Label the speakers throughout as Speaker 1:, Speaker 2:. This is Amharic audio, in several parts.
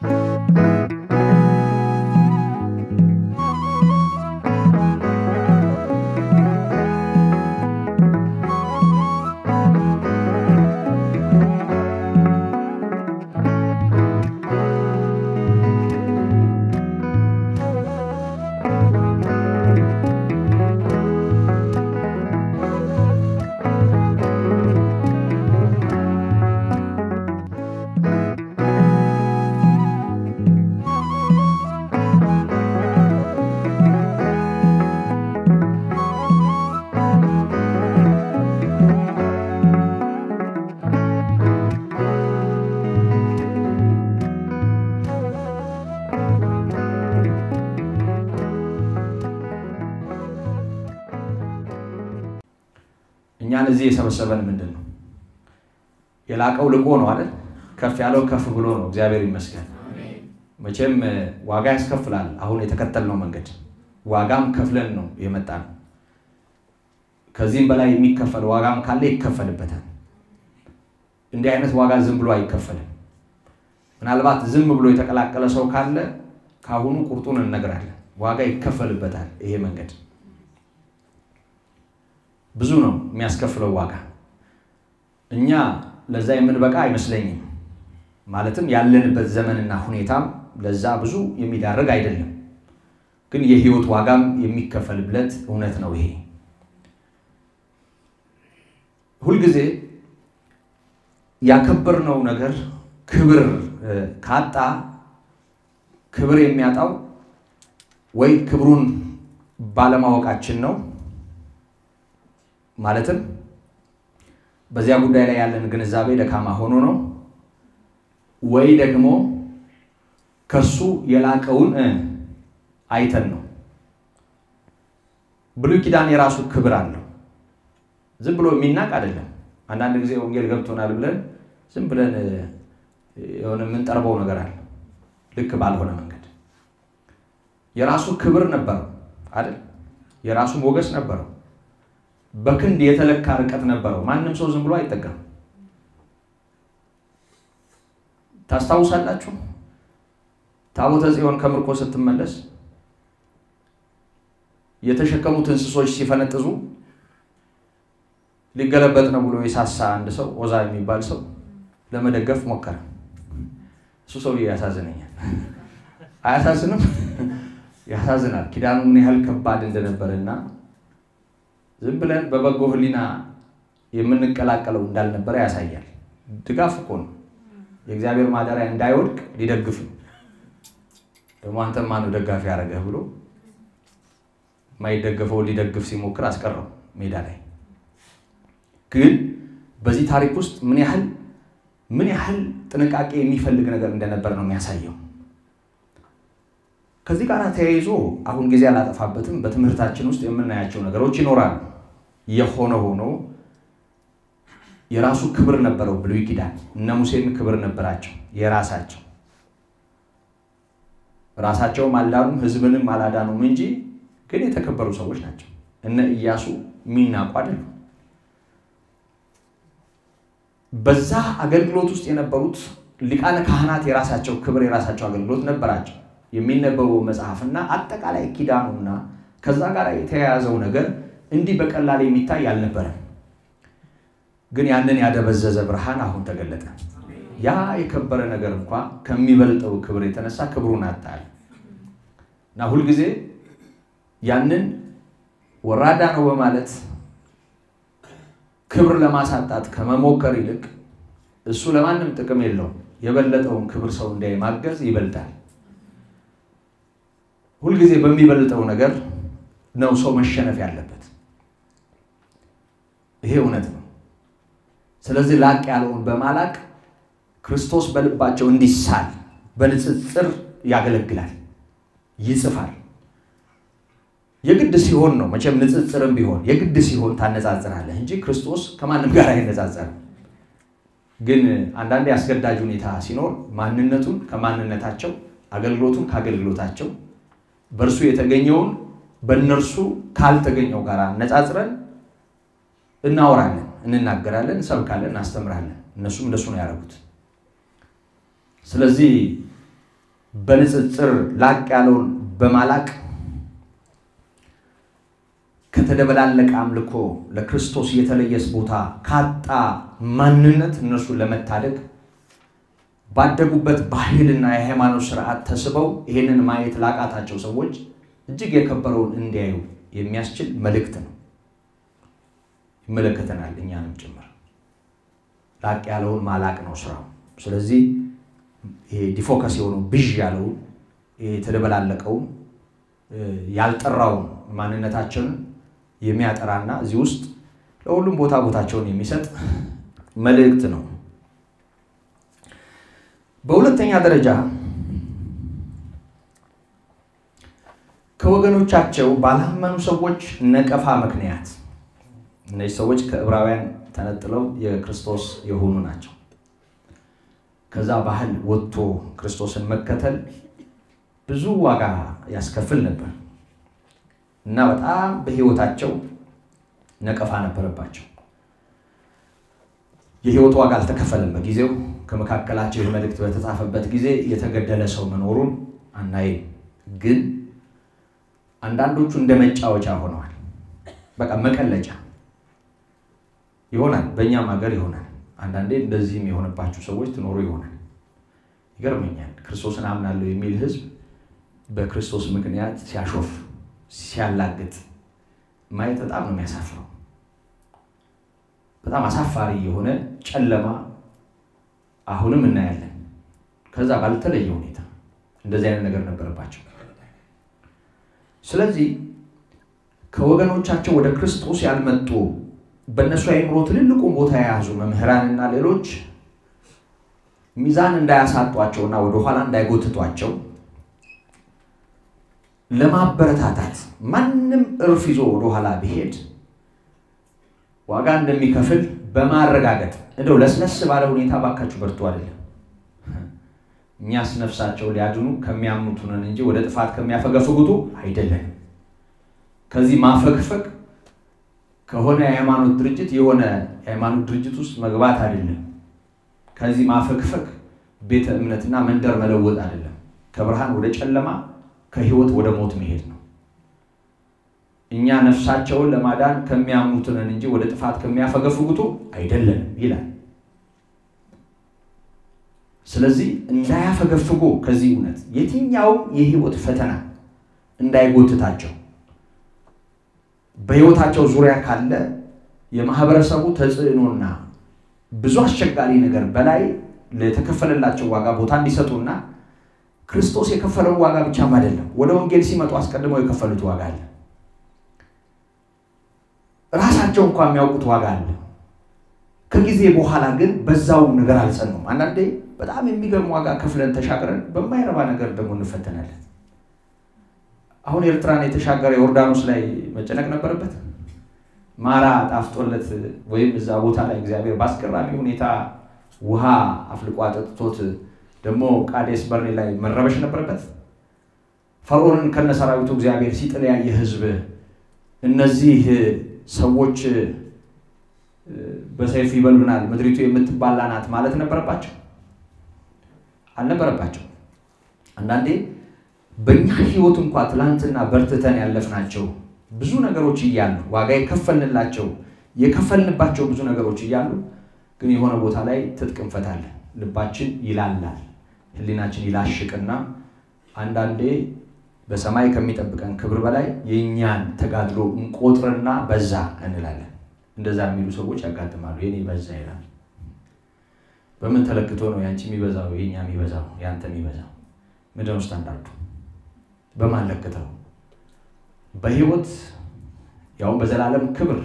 Speaker 1: እኛን እዚህ የሰበሰበን ምንድን ነው? የላቀው ልቆ ነው አይደል? ከፍ ያለው ከፍ ብሎ ነው። እግዚአብሔር ይመስገን። መቼም ዋጋ ያስከፍላል። አሁን የተከተልነው መንገድ ዋጋም ከፍለን ነው የመጣ ነው። ከዚህም በላይ የሚከፈል ዋጋም ካለ ይከፈልበታል። እንዲህ አይነት ዋጋ ዝም ብሎ አይከፈልም። ምናልባት ዝም ብሎ የተቀላቀለ ሰው ካለ ከአሁኑ ቁርጡን እንነግራለን። ዋጋ ይከፈልበታል። ይሄ መንገድ ብዙ ነው የሚያስከፍለው ዋጋ። እኛ ለዛ የምንበቃ አይመስለኝም። ማለትም ያለንበት ዘመንና ሁኔታም ለዛ ብዙ የሚዳርግ አይደለም። ግን የህይወት ዋጋም የሚከፈልበት እውነት ነው። ይሄ ሁልጊዜ ያከበርነው ነገር ክብር ካጣ ክብር የሚያጣው ወይ ክብሩን ባለማወቃችን ነው ማለትም በዚያ ጉዳይ ላይ ያለን ግንዛቤ ደካማ ሆኖ ነው፣ ወይ ደግሞ ከሱ የላቀውን አይተን ነው። ብሉይ ኪዳን የራሱ ክብር አለው። ዝም ብሎ የሚናቅ አይደለም። አንዳንድ ጊዜ ወንጌል ገብቶናል ብለን ዝም ብለን የሆነ የምንጠርበው ነገር አለ፣ ልክ ባልሆነ መንገድ። የራሱ ክብር ነበረው አይደል? የራሱ ሞገስ ነበረው። በክንድ የተለካ ርቀት ነበረው። ማንም ሰው ዝም ብሎ አይጠቀም። ታስታውሳላችሁ? ታቦተ ጽዮን ከምርኮ ስትመለስ የተሸከሙት እንስሶች ሲፈነጥዙ ሊገለበጥ ነው ብሎ የሳሳ አንድ ሰው ኦዛ የሚባል ሰው ለመደገፍ ሞከረ። እሱ ሰውዬ ያሳዝነኛል። አያሳዝንም? ያሳዝናል። ኪዳኑ ምን ያህል ከባድ እንደነበረና ዝም ብለን በበጎ ሕሊና የምንቀላቀለው እንዳልነበረ ያሳያል። ድጋፍ እኮ ነው። የእግዚአብሔር ማደሪያ እንዳይወድቅ ሊደግፍ ነው። ደግሞ አንተም ማነው ደጋፊ ያደረገህ ብሎ የማይደገፈውን ሊደግፍ ሲሞክር አስቀረው ሜዳ ላይ። ግን በዚህ ታሪክ ውስጥ ምን ያህል ምን ያህል ጥንቃቄ የሚፈልግ ነገር እንደነበር ነው የሚያሳየው። ከዚህ ጋር ተያይዞ አሁን ጊዜ አላጠፋበትም። በትምህርታችን ውስጥ የምናያቸው ነገሮች ይኖራሉ። የሆነ ሆኖ የራሱ ክብር ነበረው ብሉይ ኪዳን። እነ ሙሴም ክብር ነበራቸው የራሳቸው። ራሳቸውም አልዳኑም፣ ህዝብንም አላዳኑም እንጂ ግን የተከበሩ ሰዎች ናቸው። እነ ኢያሱ የሚናቁ አይደሉም። በዛ አገልግሎት ውስጥ የነበሩት ሊቃነ ካህናት የራሳቸው ክብር የራሳቸው አገልግሎት ነበራቸው። የሚነበበው መጽሐፍና አጠቃላይ ኪዳኑና ከዛ ጋር የተያያዘው ነገር እንዲህ በቀላል የሚታይ አልነበረም። ግን ያንን ያደበዘዘ ብርሃን አሁን ተገለጠ። ያ የከበረ ነገር እንኳ ከሚበልጠው ክብር የተነሳ ክብሩን አጣል እና ሁልጊዜ ያንን ወራዳ ነው በማለት ክብር ለማሳጣት ከመሞከር ይልቅ እሱ ለማንም ጥቅም የለውም። የበለጠውን ክብር ሰው እንዳይ ማገዝ ይበልጣል። ሁልጊዜ በሚበልጠው ነገር ነው ሰው መሸነፍ ያለበት። ይሄ እውነት ነው። ስለዚህ ላቅ ያለውን በማላቅ ክርስቶስ በልባቸው እንዲሳል በንጽጽር ያገለግላል፣ ይጽፋል። የግድ ሲሆን ነው መቼም ንጽጽርም ቢሆን የግድ ሲሆን ታነጻጽራለህ እንጂ ክርስቶስ ከማንም ጋር አይነጻጸርም። ግን አንዳንዴ አስገዳጅ ሁኔታ ሲኖር ማንነቱን ከማንነታቸው አገልግሎቱን ከአገልግሎታቸው በእርሱ የተገኘውን በእነርሱ ካልተገኘው ጋር አነጻጽረን እናወራለን፣ እንናገራለን፣ እንሰብካለን፣ እናስተምራለን። እነሱም እንደሱ ነው ያደረጉት። ስለዚህ በንጽጽር ላቅ ያለውን በማላቅ ከተደበላለቀ አምልኮ ለክርስቶስ የተለየስ ቦታ ካጣ ማንነት እነርሱን ለመታደግ ባደጉበት ባህልና የሃይማኖት ስርዓት ተስበው ይህንን ማየት ላቃታቸው ሰዎች እጅግ የከበረውን እንዲያዩ የሚያስችል መልእክት ነው። ይመለከተናል፣ እኛንም ጭምር። ላቅ ያለውን ማላቅ ነው ስራው። ስለዚህ ይሄ ዲፎከስ የሆነው ብዥ ያለውን የተደበላለቀውን ያልጠራውን ማንነታችንን የሚያጠራና እዚህ ውስጥ ለሁሉም ቦታ ቦታቸውን የሚሰጥ መልእክት ነው። በሁለተኛ ደረጃ ከወገኖቻቸው ባላመኑ ሰዎች ነቀፋ ምክንያት እነዚህ ሰዎች ከዕብራውያን ተነጥለው የክርስቶስ የሆኑ ናቸው። ከዛ ባህል ወጥቶ ክርስቶስን መከተል ብዙ ዋጋ ያስከፍል ነበር እና በጣም በሕይወታቸው ነቀፋ ነበረባቸው። የሕይወት ዋጋ አልተከፈለም በጊዜው። ከመካከላቸው ይህ መልእክት በተጻፈበት ጊዜ የተገደለ ሰው መኖሩን አናይም። ግን አንዳንዶቹ እንደ መጫወቻ ሆነዋል። በቃ መቀለጫ ይሆናል። በእኛም ሀገር ይሆናል። አንዳንዴ እንደዚህም የሆነባችሁ ሰዎች ትኖሩ ይሆናል። ይገርመኛል። ክርስቶስን አምናለሁ የሚል ሕዝብ በክርስቶስ ምክንያት ሲያሾፍ ሲያላግጥ ማየት በጣም ነው የሚያሳፍረው። በጣም አሳፋሪ የሆነ ጨለማ አሁንም እናያለን። ከዛ ባልተለየ ሁኔታ እንደዚህ አይነት ነገር ነበረባቸው። ስለዚህ ከወገኖቻቸው ወደ ክርስቶስ ያልመጡ በእነሱ አእምሮ ትልልቁን ቦታ የያዙ መምህራንና ሌሎች ሚዛን እንዳያሳጧቸውና ወደኋላ እንዳይጎትቷቸው ለማበረታታት ማንም እርፍ ይዞ ወደኋላ ቢሄድ ዋጋ እንደሚከፍል በማረጋገጥ እንደው ለስለስ ባለ ሁኔታ ባካችሁ በርቱ አይደለም። እኛስ ነፍሳቸው ሊያድኑ ከሚያምኑት ነን እንጂ ወደ ጥፋት ከሚያፈገፍጉቱ አይደለም። ከዚህ ማፈግፈግ ከሆነ የሃይማኖት ድርጅት የሆነ የሃይማኖት ድርጅት ውስጥ መግባት አይደለም። ከዚህ ማፈግፈግ ቤተ እምነትና መንደር መለወጥ አይደለም። ከብርሃን ወደ ጨለማ ከህይወት ወደ ሞት መሄድ ነው። እኛ ነፍሳቸውን ለማዳን ከሚያምኑት እንጂ ወደ ጥፋት ከሚያፈገፍጉቱ አይደለንም ይላል። ስለዚህ እንዳያፈገፍጉ ከዚህ እውነት የትኛውም የህይወት ፈተና እንዳይጎትታቸው በህይወታቸው ዙሪያ ካለ የማህበረሰቡ ተጽዕኖና ብዙ አስቸጋሪ ነገር በላይ ለተከፈለላቸው ዋጋ ቦታ እንዲሰጡና ክርስቶስ የከፈለው ዋጋ ብቻም አይደለም፣ ወደ ወንጌል ሲመጡ አስቀድመው የከፈሉት ዋጋ አለ። ራሳቸው እንኳ የሚያውቁት ዋጋ አለ። ከጊዜ በኋላ ግን በዛው ነገር አልጸኑም። አንዳንዴ በጣም የሚገርም ዋጋ ከፍለን ተሻግረን በማይረባ ነገር ደግሞ እንፈተናለን። አሁን ኤርትራን የተሻገረ ዮርዳኖስ ላይ መጨነቅ ነበረበት። ማራ ጣፍጦለት ወይም እዛ ቦታ ላይ እግዚአብሔር በአስገራሚ ሁኔታ ውሃ አፍልቆ አጠጥቶት ደግሞ ቃዴስ በርኔ ላይ መረበሽ ነበረበት። ፈርዖንን ከነሰራዊቱ እግዚአብሔር ሲጥል ያየ ህዝብ እነዚህ ሰዎች በሰይፍ ይበሉናል፣ ምድሪቱ የምትባላ ናት ማለት ነበረባቸው? አልነበረባቸው። አንዳንዴ በእኛ ህይወት እንኳ ትላንትና በርትተን ያለፍናቸው ብዙ ነገሮች እያሉ ዋጋ የከፈልንላቸው የከፈልንባቸው ብዙ ነገሮች እያሉ ግን የሆነ ቦታ ላይ ትጥቅ እንፈታለን። ልባችን ይላላል፣ ህሊናችን ይላሽቅና አንዳንዴ በሰማይ ከሚጠብቀን ክብር በላይ የእኛን ተጋድሎ እንቆጥርና በዛ እንላለን። እንደዛ የሚሉ ሰዎች ያጋጥማሉ። የኔ በዛ ይላል። በምን ተለክቶ ነው ያንቺ የሚበዛው የኛ የሚበዛው ያንተ የሚበዛው? ምንድን ነው ስታንዳርዱ? በማን? በህይወት ያውም በዘላለም ክብር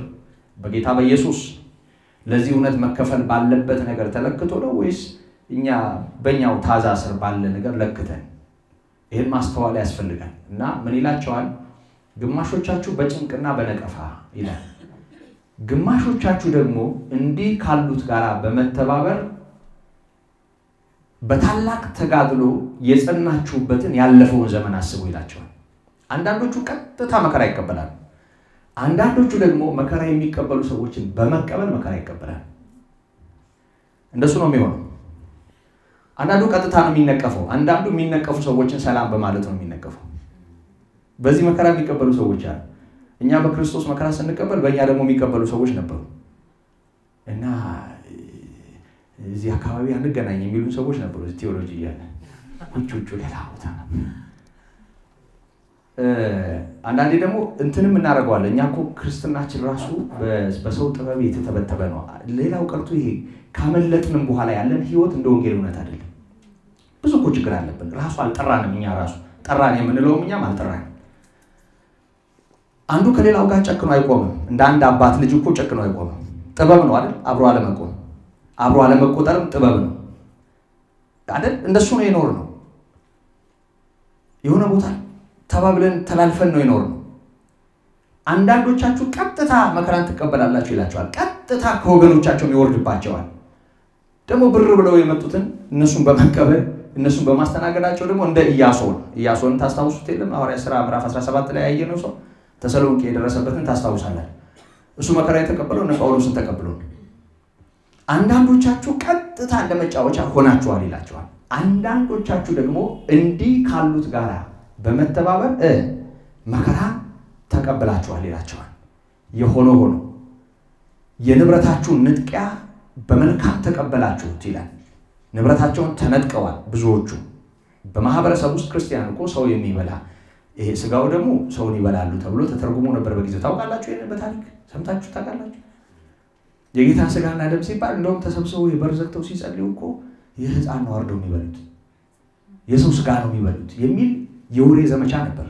Speaker 1: በጌታ በኢየሱስ ለዚህ እውነት መከፈል ባለበት ነገር ተለክቶ ነው ወይስ እኛ በእኛው ታዛ ስር ባለ ነገር ለክተን? ይህን ማስተዋል ያስፈልጋል። እና ምን ይላቸዋል? ግማሾቻችሁ በጭንቅና በነቀፋ ይላል። ግማሾቻችሁ ደግሞ እንዲህ ካሉት ጋር በመተባበር በታላቅ ተጋድሎ የጸናችሁበትን ያለፈውን ዘመን አስቡ ይላቸዋል። አንዳንዶቹ ቀጥታ መከራ ይቀበላሉ። አንዳንዶቹ ደግሞ መከራ የሚቀበሉ ሰዎችን በመቀበል መከራ ይቀበላል። እንደሱ ነው የሚሆነው። አንዳንዱ ቀጥታ ነው የሚነቀፈው። አንዳንዱ የሚነቀፉ ሰዎችን ሰላም በማለት ነው የሚነቀፈው። በዚህ መከራ የሚቀበሉ ሰዎች አሉ። እኛ በክርስቶስ መከራ ስንቀበል በእኛ ደግሞ የሚቀበሉ ሰዎች ነበሩ እና እዚህ አካባቢ አንገናኝ የሚሉን ሰዎች ነበሩ። ቴዎሎጂ እያለ ውጭ ሌላ ቦታ ነው። አንዳንዴ ደግሞ እንትንም እናደርገዋለን። እኛ እኮ ክርስትናችን ራሱ በሰው ጥበብ የተተበተበ ነው። ሌላው ቀርቶ ይሄ ካመለጥንም በኋላ ያለን ህይወት እንደ ወንጌል እውነት አይደለም። ብዙ እኮ ችግር አለብን። ራሱ አልጠራንም። እኛ ራሱ ጠራን የምንለውም እኛም አልጠራንም። አንዱ ከሌላው ጋር ጨክኖ አይቆምም። እንደ አንድ አባት ልጅ እኮ ጨክኖ አይቆምም። ጥበብ ነው አይደል? አብሮ አለመቆም፣ አብሮ አለመቆጠርም ጥበብ ነው አይደል? እንደሱ ነው የኖር ነው የሆነ ቦታ ተባብለን ተላልፈን ነው የኖር አንዳንዶቻችሁ ቀጥታ መከራን ትቀበላላችሁ ይላቸዋል። ቀጥታ ከወገኖቻቸው ይወርድባቸዋል። ደግሞ ብር ብለው የመጡትን እነሱን በመቀበል እነሱን በማስተናገዳቸው ደግሞ እንደ ኢያሶን ኢያሶን ታስታውሱት የለም ሐዋርያት ሥራ ምዕራፍ 17 ላይ ያየነው ሰው ተሰሎንቄ የደረሰበትን ታስታውሳለን። እሱ መከራ የተቀበለው እነ ጳውሎስን ተቀብሎ አንዳንዶቻችሁ ቀጥታ እንደ መጫወቻ ሆናችኋል ይላቸዋል። አንዳንዶቻችሁ ደግሞ እንዲህ ካሉት ጋር በመተባበር መከራ ተቀብላችኋል ይላቸዋል። የሆነ ሆኖ የንብረታችሁን ንጥቂያ በመልካም ተቀበላችሁት ይላል። ንብረታቸውን ተነጥቀዋል ብዙዎቹ። በማህበረሰብ ውስጥ ክርስቲያን እኮ ሰው የሚበላ ይሄ ስጋው ደግሞ ሰውን ይበላሉ ተብሎ ተተርጉሞ ነበር በጊዜው። ታውቃላችሁ? ይሄን በታሪክ ሰምታችሁ ታውቃላችሁ? የጌታ ስጋና ደም ሲባል እንደውም ተሰብስበው የበር ዘግተው ሲጸልዩ እኮ የህፃን ነው አርደው የሚበሉት የሰው ስጋ ነው የሚበሉት የሚል የወሬ ዘመቻ ነበር።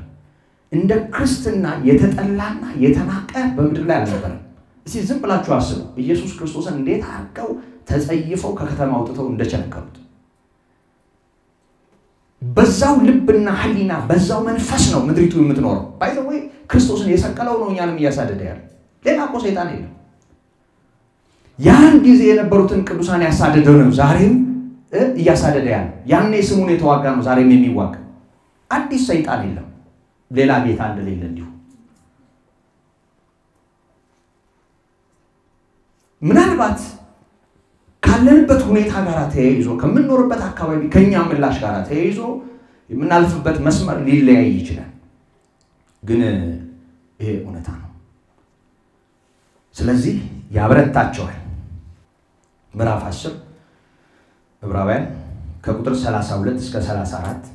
Speaker 1: እንደ ክርስትና የተጠላና የተናቀ በምድር ላይ አልነበረም። እስቲ ዝም ብላችሁ አስቡ። ኢየሱስ ክርስቶስን እንዴት አድርገው ተጸይፈው ከከተማ አውጥተው እንደቸነከሩት በዛው ልብና ህሊና በዛው መንፈስ ነው ምድሪቱ የምትኖረው። ባይዘወይ ክርስቶስን የሰቀለው ነው እኛንም እያሳደደ ያለ ሌላ እኮ ሰይጣን የለም። ያን ጊዜ የነበሩትን ቅዱሳን ያሳደደ ነው ዛሬም እያሳደደ ያለ። ያኔ ስሙን የተዋጋ ነው ዛሬም የሚዋጋ አዲስ ሰይጣን የለም። ሌላ ጌታ እንደሌለ እንዲሁ ምናልባት ካለንበት ሁኔታ ጋር ተያይዞ ከምንኖርበት አካባቢ ከኛ ምላሽ ጋር ተያይዞ የምናልፍበት መስመር ሊለያይ ይችላል። ግን ይሄ እውነታ ነው። ስለዚህ ያበረታቸዋል። ምዕራፍ 10 ዕብራውያን ከቁጥር 32 እስከ 34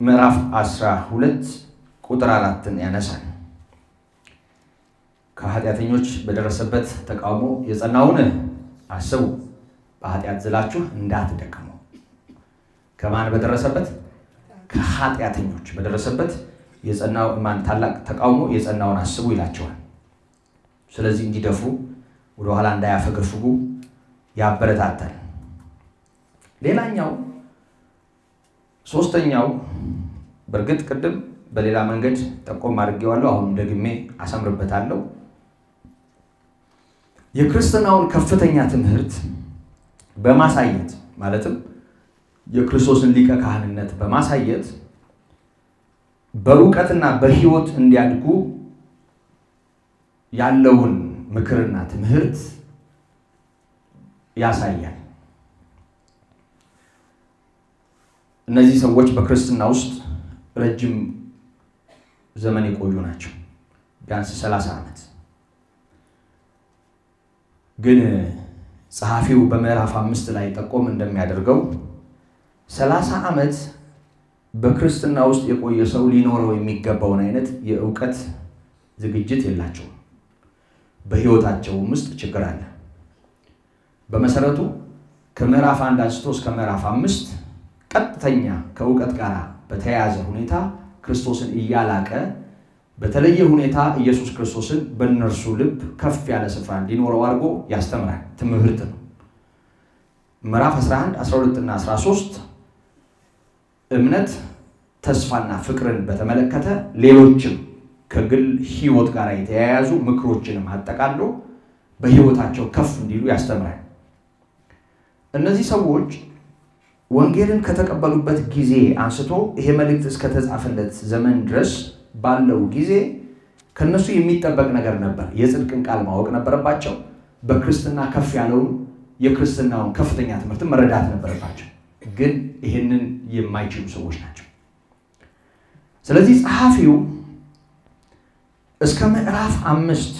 Speaker 1: ምዕራፍ 12 ቁጥር አራትን ያነሳል። ከኃጢአተኞች በደረሰበት ተቃውሞ የጸናውን አስቡ፣ በኃጢአት ዝላችሁ እንዳትደክሙ። ከማን በደረሰበት? ከኃጢአተኞች በደረሰበት የጸናው ማን ታላቅ ተቃውሞ የጸናውን አስቡ ይላቸዋል። ስለዚህ እንዲደፍሩ ወደኋላ እንዳያፈገፍጉ ያበረታታል። ሌላኛው ሶስተኛው በእርግጥ ቅድም በሌላ መንገድ ጠቆም አድርጌዋለሁ። አሁን ደግሜ አሰምርበታለሁ። የክርስትናውን ከፍተኛ ትምህርት በማሳየት ማለትም የክርስቶስን ሊቀ ካህንነት በማሳየት በእውቀትና በሕይወት እንዲያድጉ ያለውን ምክርና ትምህርት ያሳያል። እነዚህ ሰዎች በክርስትና ውስጥ ረጅም ዘመን የቆዩ ናቸው። ቢያንስ 30 ዓመት። ግን ጸሐፊው በምዕራፍ አምስት ላይ ጠቆም እንደሚያደርገው 30 ዓመት በክርስትና ውስጥ የቆየ ሰው ሊኖረው የሚገባውን አይነት የእውቀት ዝግጅት የላቸውም። በሕይወታቸውም ውስጥ ችግር አለ። በመሰረቱ ከምዕራፍ አንድ አንስቶ እስከ ምዕራፍ አምስት ቀጥተኛ ከእውቀት ጋር በተያያዘ ሁኔታ ክርስቶስን እያላቀ በተለየ ሁኔታ ኢየሱስ ክርስቶስን በእነርሱ ልብ ከፍ ያለ ስፍራ እንዲኖረው አድርጎ ያስተምራል። ትምህርት ነው። ምዕራፍ 11፣ 12 እና 13 እምነት፣ ተስፋና ፍቅርን በተመለከተ ሌሎችም ከግል ሕይወት ጋር የተያያዙ ምክሮችንም አጠቃሎ በሕይወታቸው ከፍ እንዲሉ ያስተምራል። እነዚህ ሰዎች ወንጌልን ከተቀበሉበት ጊዜ አንስቶ ይሄ መልእክት እስከተጻፈለት ዘመን ድረስ ባለው ጊዜ ከነሱ የሚጠበቅ ነገር ነበር። የጽድቅን ቃል ማወቅ ነበረባቸው። በክርስትና ከፍ ያለውን የክርስትናውን ከፍተኛ ትምህርትን መረዳት ነበረባቸው። ግን ይህንን የማይችሉ ሰዎች ናቸው። ስለዚህ ጸሐፊው እስከ ምዕራፍ አምስት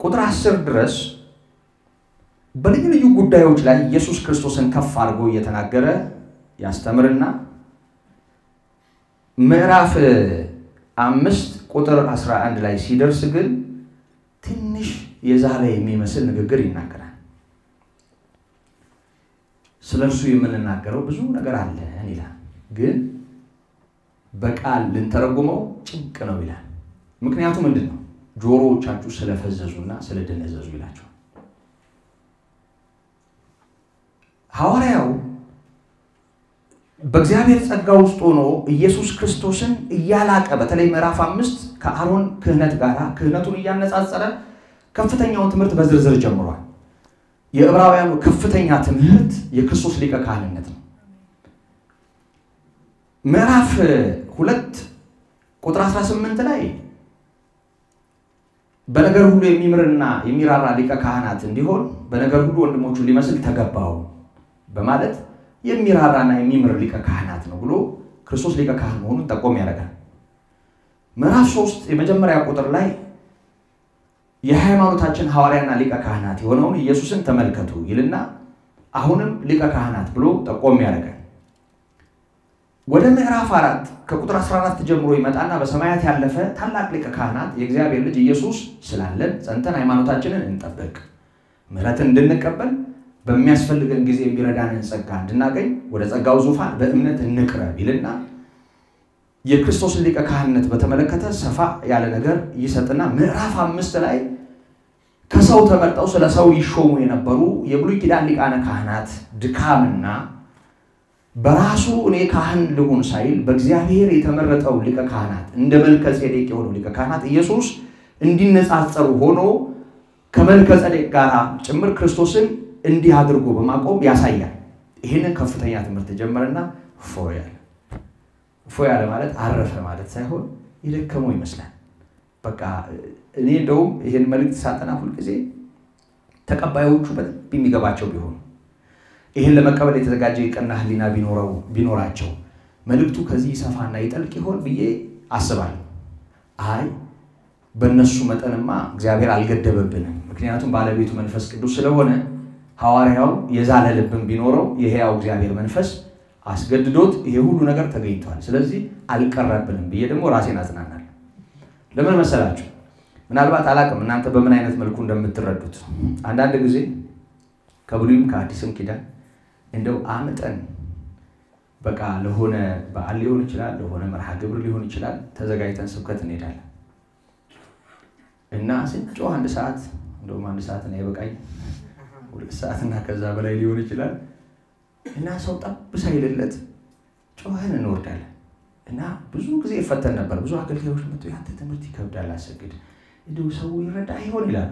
Speaker 1: ቁጥር አስር ድረስ በልዩ ልዩ ጉዳዮች ላይ ኢየሱስ ክርስቶስን ከፍ አድርጎ እየተናገረ ያስተምርና ምዕራፍ አምስት ቁጥር 11 ላይ ሲደርስ ግን ትንሽ የዛለ የሚመስል ንግግር ይናገራል። ስለ እርሱ የምንናገረው ብዙ ነገር አለን ይላል፣ ግን በቃል ልንተረጉመው ጭንቅ ነው ይላል። ምክንያቱ ምንድን ነው? ጆሮዎቻችሁ ስለፈዘዙና ስለደነዘዙ ይላቸዋል። ሐዋርያው በእግዚአብሔር ጸጋ ውስጥ ሆኖ ኢየሱስ ክርስቶስን እያላቀ በተለይ ምዕራፍ አምስት ከአሮን ክህነት ጋር ክህነቱን እያነጻጸረ ከፍተኛውን ትምህርት በዝርዝር ጀምሯል። የዕብራውያኑ ከፍተኛ ትምህርት የክርስቶስ ሊቀ ካህንነት ነው። ምዕራፍ ሁለት ቁጥር 18 ላይ በነገር ሁሉ የሚምርና የሚራራ ሊቀ ካህናት እንዲሆን በነገር ሁሉ ወንድሞቹን ሊመስል ተገባው በማለት የሚራራና የሚምር ሊቀ ካህናት ነው ብሎ ክርስቶስ ሊቀ ካህን መሆኑን ጠቆም ያደርጋል። ምዕራፍ ሶስት የመጀመሪያ ቁጥር ላይ የሃይማኖታችን ሐዋርያና ሊቀ ካህናት የሆነውን ኢየሱስን ተመልከቱ ይልና አሁንም ሊቀ ካህናት ብሎ ጠቆም ያደርጋል። ወደ ምዕራፍ አራት ከቁጥር 14 ጀምሮ ይመጣና በሰማያት ያለፈ ታላቅ ሊቀ ካህናት የእግዚአብሔር ልጅ ኢየሱስ ስላለን ጸንተን ሃይማኖታችንን እንጠብቅ፣ ምሕረትን እንድንቀበል በሚያስፈልገን ጊዜ የሚረዳንን ጸጋ እንድናገኝ ወደ ጸጋው ዙፋን በእምነት እንቅረብ ይልና የክርስቶስን ሊቀ ካህንነት በተመለከተ ሰፋ ያለ ነገር ይሰጥና ምዕራፍ አምስት ላይ ከሰው ተመርጠው ስለ ሰው ይሾሙ የነበሩ የብሉይ ኪዳን ሊቃነ ካህናት ድካምና በራሱ እኔ ካህን ልሁን ሳይል በእግዚአብሔር የተመረጠው ሊቀ ካህናት እንደ መልከ ጼዴቅ የሆነው ሊቀ ካህናት ኢየሱስ እንዲነጻጸሩ ሆኖ ከመልከ ጼዴቅ ጋር ጭምር ክርስቶስን እንዲህ አድርጎ በማቆም ያሳያል። ይህንን ከፍተኛ ትምህርት ጀመረና ፎ ያለ ፎ ያለ ማለት አረፈ ማለት ሳይሆን የደከመው ይመስላል። በቃ እኔ እንደውም ይህን መልእክት ሳጠና ሁልጊዜ ተቀባዮቹ በደንብ የሚገባቸው ቢሆኑ ይህን ለመቀበል የተዘጋጀ የቀና ሕሊና ቢኖራቸው መልእክቱ ከዚህ ይሰፋና ይጠልቅ ይሆን ብዬ አስባለሁ። አይ በእነሱ መጠንማ እግዚአብሔር አልገደበብንም። ምክንያቱም ባለቤቱ መንፈስ ቅዱስ ስለሆነ ሐዋርያው የዛለ ልብን ቢኖረው የሕያው እግዚአብሔር መንፈስ አስገድዶት ይሄ ሁሉ ነገር ተገኝቷል። ስለዚህ አልቀረብንም ብዬ ደግሞ ራሴን አጽናናለሁ። ለምን መሰላችሁ? ምናልባት አላቅም እናንተ በምን አይነት መልኩ እንደምትረዱት። አንዳንድ ጊዜ ከብሉይም ከአዲስም ኪዳን እንደው አምጠን በቃ ለሆነ በዓል ሊሆን ይችላል፣ ለሆነ መርሃ ግብር ሊሆን ይችላል፣ ተዘጋጅተን ስብከት እንሄዳለን። እና ስንጮህ አንድ ሰዓት እንደውም አንድ ሰዓት እና ይበቃኝ ሁለት ሰዓት እና ከዛ በላይ ሊሆን ይችላል። እና ሰው ጠብ ሳይልለት ጮኸን እንወርዳለን። እና ብዙ ጊዜ ይፈተን ነበር። ብዙ አገልጋዮች መጥቶ ያንተ ትምህርት ይከብዳል፣ አሰግድ እንዲሁ ሰው ይረዳ ይሆን ይላል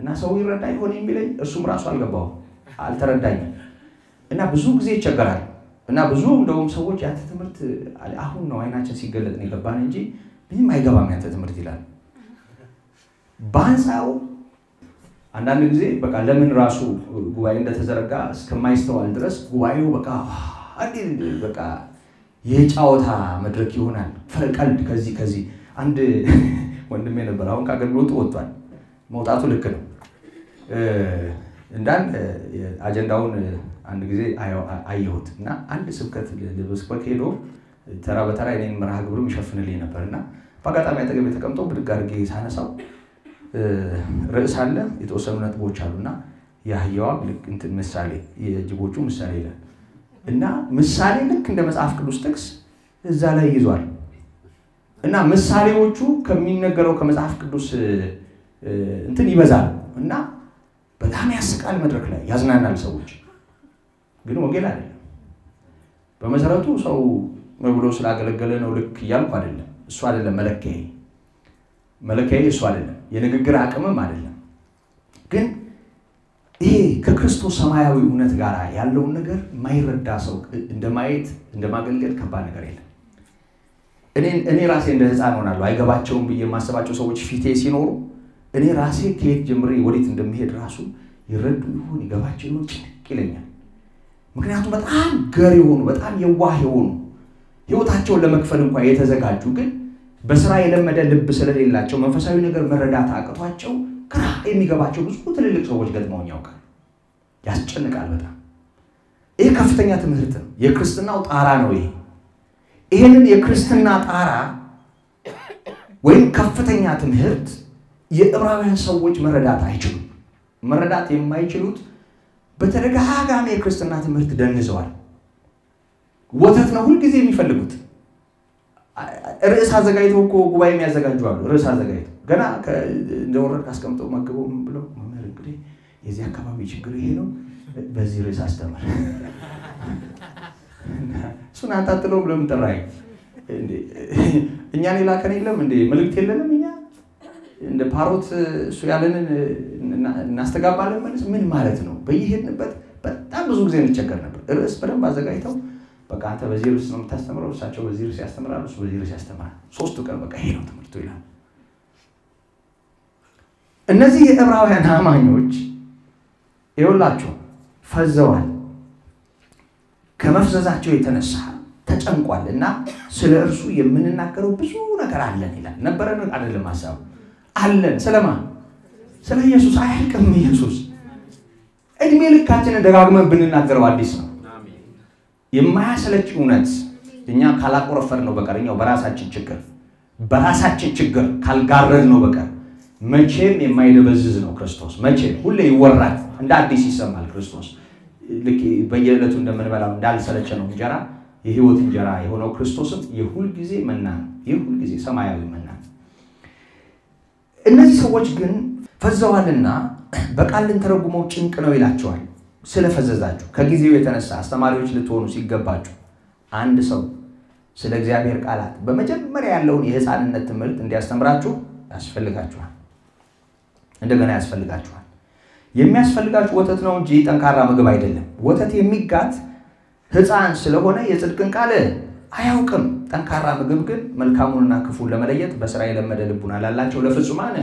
Speaker 1: እና ሰው ይረዳ ይሆን የሚለኝ እሱም ራሱ አልገባውም፣ አልተረዳኝም እና ብዙ ጊዜ ይቸገራል እና ብዙ እንደውም ሰዎች ያንተ ትምህርት አሁን ነው አይናችን ሲገለጥ ነው የገባን እንጂ ምንም አይገባም ያንተ ትምህርት ይላል። በአንጻሩ አንዳንድ ጊዜ በቃ ለምን ራሱ ጉባኤ እንደተዘረጋ እስከማይስተዋል ድረስ ጉባኤው በቃ በቃ የጫወታ መድረክ ይሆናል። ቀልድ ከዚህ ከዚህ አንድ ወንድሜ ነበር፣ አሁን ከአገልግሎቱ ወጥቷል። መውጣቱ ልክ ነው። እንዳንድ አጀንዳውን አንድ ጊዜ አየሁት እና አንድ ስብከት ልብስበክ ሄዶ ተራ በተራ የኔን መርሃ ግብሩም ይሸፍንልኝ ነበር እና በአጋጣሚ አጠገቤ ተቀምጦ ብድግ አድርጌ ሳነሳው ርዕስ አለ፣ የተወሰኑ ነጥቦች አሉ እና የአህያዋ ምሳሌ የጅቦቹ ምሳሌ ይላል እና ምሳሌ ልክ እንደ መጽሐፍ ቅዱስ ጥቅስ እዛ ላይ ይዟል እና ምሳሌዎቹ ከሚነገረው ከመጽሐፍ ቅዱስ እንትን ይበዛል እና በጣም ያስቃል፣ መድረክ ላይ ያዝናናል ሰዎች። ግን ወንጌል አይደለም። በመሰረቱ ሰው ብሎ ስላገለገለ ነው ልክ እያልኩ አይደለም። እሱ አይደለም መለኪያዬ መለኪያዬ እሱ አይደለም። የንግግር አቅምም አይደለም። ግን ይሄ ከክርስቶስ ሰማያዊ እውነት ጋር ያለውን ነገር የማይረዳ ሰው እንደ ማየት ከባድ ነገር የለም። እኔ ራሴ እንደ ሕፃን ሆናለሁ አይገባቸውም ብዬ የማስባቸው ሰዎች ፊቴ ሲኖሩ እኔ ራሴ ከየት ጀምሬ ወዴት እንደሚሄድ ራሱ ይረዱ ይሆን ይገባቸው ይሆን ጭንቅ ይለኛል። ምክንያቱም በጣም ገር የሆኑ በጣም የዋህ የሆኑ ህይወታቸውን ለመክፈል እንኳን የተዘጋጁ ግን በስራ የለመደ ልብ ስለሌላቸው መንፈሳዊ ነገር መረዳት አቅቷቸው ግራ የሚገባቸው ብዙ ትልልቅ ሰዎች ገጥመውኝ ያውቃል። ያስጨንቃል በጣም ይህ ከፍተኛ ትምህርት ነው። የክርስትናው ጣራ ነው። ይሄ ይህንን የክርስትና ጣራ ወይም ከፍተኛ ትምህርት የዕብራውያን ሰዎች መረዳት አይችሉም። መረዳት የማይችሉት በተደጋጋሚ የክርስትና ትምህርት ደንዘዋል። ወተት ነው ሁልጊዜ የሚፈልጉት። ርዕስ አዘጋጅተው እኮ ጉባኤ የሚያዘጋጁ አሉ። ርዕስ አዘጋጅተው ገና እንደወረድ አስቀምጠው መግበው ብለው መምህር እንግዲህ የዚህ አካባቢ ችግር ይሄ ነው፣ በዚህ ርዕስ አስተምር። እሱን አንጣጥለው ብለው ምጠራኝ እኛን የላከን የለም እንዴ? መልእክት የለንም እንደ ፓሮት እሱ ያለንን እናስተጋባለን መልስ ምን ማለት ነው? በየሄድንበት በጣም ብዙ ጊዜ እንቸገር ነበር። ርዕስ በደንብ አዘጋጅተው በቃ አንተ በዚህ ርዕስ ነው የምታስተምረው፣ እሳቸው በዚህ ርዕስ ያስተምራሉ፣ እሱ በዚህ ርዕስ ያስተምራል። ሶስቱ ቀን በቃ ይሄ ነው ትምህርቱ ይላል። እነዚህ የዕብራውያን አማኞች ይኸውላችሁ ፈዘዋል። ከመፍዘዛቸው የተነሳ ተጨንቋል እና ስለ እርሱ የምንናገረው ብዙ ነገር አለን ይላል። ነበረን አይደለም ሀሳቡ አለን። ስለማ ስለ ኢየሱስ አያልቅም። ኢየሱስ እድሜ ልካችንን ደጋግመን ብንናገረው አዲስ ነው። የማያሰለች እውነት እኛ ካላቆረፈር ነው በቀር እኛው በራሳችን ችግር በራሳችን ችግር ካልጋረድ ነው በቀር መቼም የማይደበዝዝ ነው ክርስቶስ። መቼም ሁሌ ይወራል፣ እንደ አዲስ ይሰማል ክርስቶስ። ልክ በየዕለቱ እንደምንበላው እንዳልሰለቸ ነው እንጀራ የህይወት እንጀራ የሆነው ክርስቶስም የሁል ጊዜ መና ነው። የሁል ጊዜ ሰማያዊ መና እነዚህ ሰዎች ግን ፈዘዋልና በቃል ልንተረጉመው ጭንቅ ነው ይላቸዋል። ስለፈዘዛችሁ ከጊዜው የተነሳ አስተማሪዎች ልትሆኑ ሲገባችሁ አንድ ሰው ስለ እግዚአብሔር ቃላት በመጀመሪያ ያለውን የህፃንነት ትምህርት እንዲያስተምራችሁ ያስፈልጋችኋል። እንደገና ያስፈልጋችኋል። የሚያስፈልጋችሁ ወተት ነው እንጂ ጠንካራ ምግብ አይደለም። ወተት የሚጋት ህፃን ስለሆነ የጽድቅን ቃል አያውቅም። ጠንካራ ምግብ ግን መልካሙንና ክፉን ለመለየት በስራ የለመደ ልቡና ላላቸው ለፍጹማን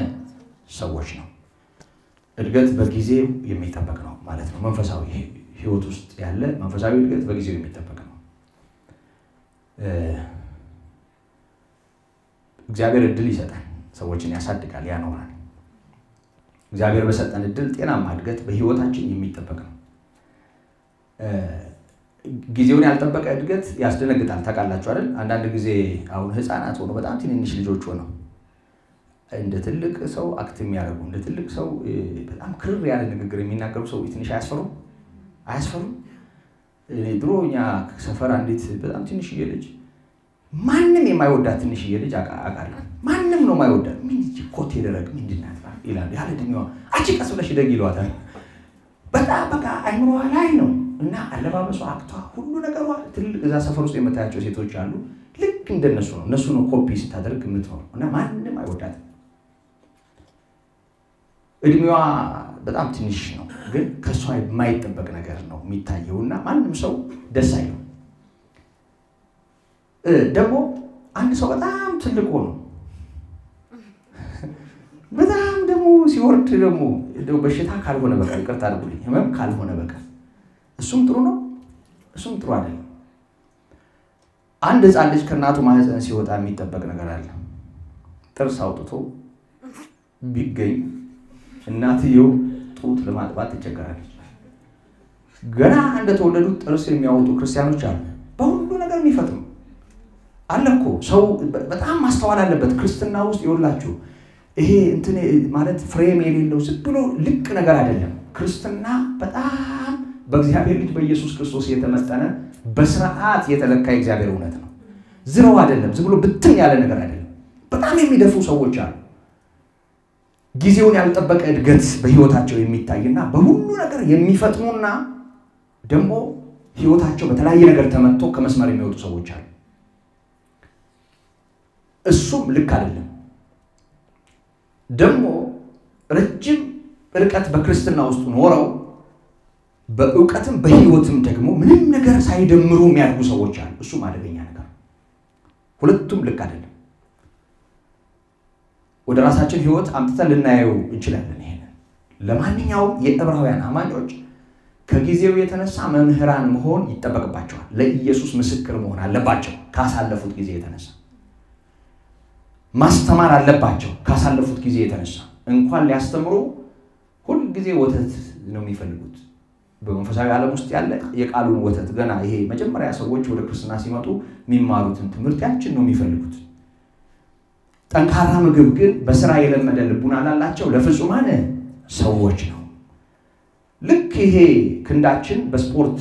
Speaker 1: ሰዎች ነው። እድገት በጊዜው የሚጠበቅ ነው ማለት ነው። መንፈሳዊ ህይወት ውስጥ ያለ መንፈሳዊ እድገት በጊዜው የሚጠበቅ ነው። እግዚአብሔር እድል ይሰጣል፣ ሰዎችን ያሳድጋል፣ ያኖራል። እግዚአብሔር በሰጠን እድል ጤናማ እድገት በህይወታችን የሚጠበቅ ነው። ጊዜውን ያልጠበቀ እድገት ያስደነግጣል። ታውቃላችሁ አይደል? አንዳንድ ጊዜ አሁን ህፃናት ሆነው በጣም ትንንሽ ልጆች ሆነው እንደ ትልቅ ሰው አክት የሚያደርጉ እንደ ትልቅ ሰው በጣም ክርር ያለ ንግግር የሚናገሩ ሰው ትንሽ አያስፈሩም? አያስፈሩም? ድሮ እኛ ሰፈር አንዲት በጣም ትንሽዬ ልጅ ማንም የማይወዳት ትንሽዬ ልጅ አውቃለሁ። ማንም ነው የማይወዳት። ምን ኮቴ ደረቅ ምንድን ናት ያለ ዕድሜዋ አንቺ ቀስ ብለሽ እደጊ ይሏታል። በጣም በቃ አይምሮዋ ላይ ነው እና አለባበሷ፣ act ዋ፣ ሁሉ ነገሯ ትልልቅ እዛ ሰፈር ውስጥ የምታያቸው ሴቶች አሉ። ልክ እንደነሱ ነው። እነሱን ነው ኮፒ ስታደርግ የምትኖር እና ማንም አይወዳትም። እድሜዋ በጣም ትንሽ ነው፣ ግን ከእሷ የማይጠበቅ ነገር ነው የሚታየው እና ማንም ሰው ደስ አይለው። ደግሞ አንድ ሰው በጣም ትልቅ ሆኖ በጣም ደግሞ ሲወርድ ደግሞ በሽታ ካልሆነ በቀር ይቅርታ አድርጉልኝ፣ ህመም ካልሆነ በቀር እሱም ጥሩ ነው፣ እሱም ጥሩ አይደለም። አንድ ህፃን ልጅ ከእናቱ ማህፀን ሲወጣ የሚጠበቅ ነገር አለ። ጥርስ አውጥቶ ቢገኝ እናትየው ጡት ለማጥባት ትቸገራለች። ገና እንደተወለዱት ጥርስ የሚያወጡ ክርስቲያኖች አሉ። በሁሉ ነገር የሚፈጥኑ አለ እኮ። ሰው በጣም ማስተዋል አለበት። ክርስትና ውስጥ ይወላችሁ ይሄ እንትን ማለት ፍሬም የሌለው ዝም ብሎ ልቅ ነገር አይደለም። ክርስትና በጣም በእግዚአብሔር ልጅ በኢየሱስ ክርስቶስ የተመጠነ በስርዓት የተለካ የእግዚአብሔር እውነት ነው። ዝረው አይደለም። ዝም ብሎ ብትን ያለ ነገር አይደለም። በጣም የሚደፉ ሰዎች አሉ። ጊዜውን ያልጠበቀ እድገት በህይወታቸው የሚታይና በሁሉ ነገር የሚፈጥኑና ደግሞ ህይወታቸው በተለያየ ነገር ተመትቶ ከመስመር የሚወጡ ሰዎች አሉ። እሱም ልክ አይደለም። ደግሞ ረጅም ርቀት በክርስትና ውስጥ ኖረው በእውቀትም በህይወትም ደግሞ ምንም ነገር ሳይደምሩ የሚያድጉ ሰዎች አሉ። እሱም አደገኛ ነገር፣ ሁለቱም ልክ አይደለም። ወደ ራሳችን ህይወት አምጥተን ልናየው እንችላለን። ይሄንን ለማንኛውም የዕብራውያን አማኞች ከጊዜው የተነሳ መምህራን መሆን ይጠበቅባቸዋል። ለኢየሱስ ምስክር መሆን አለባቸው። ካሳለፉት ጊዜ የተነሳ ማስተማር አለባቸው። ካሳለፉት ጊዜ የተነሳ እንኳን ሊያስተምሩ ሁል ጊዜ ወተት ነው የሚፈልጉት። በመንፈሳዊ ዓለም ውስጥ ያለ የቃሉን ወተት ገና ይሄ መጀመሪያ ሰዎች ወደ ክርስትና ሲመጡ የሚማሩትን ትምህርት ያችን ነው የሚፈልጉት። ጠንካራ ምግብ ግን በስራ የለመደ ልቡና ላላቸው ለፍጹማን ሰዎች ነው። ልክ ይሄ ክንዳችን በስፖርት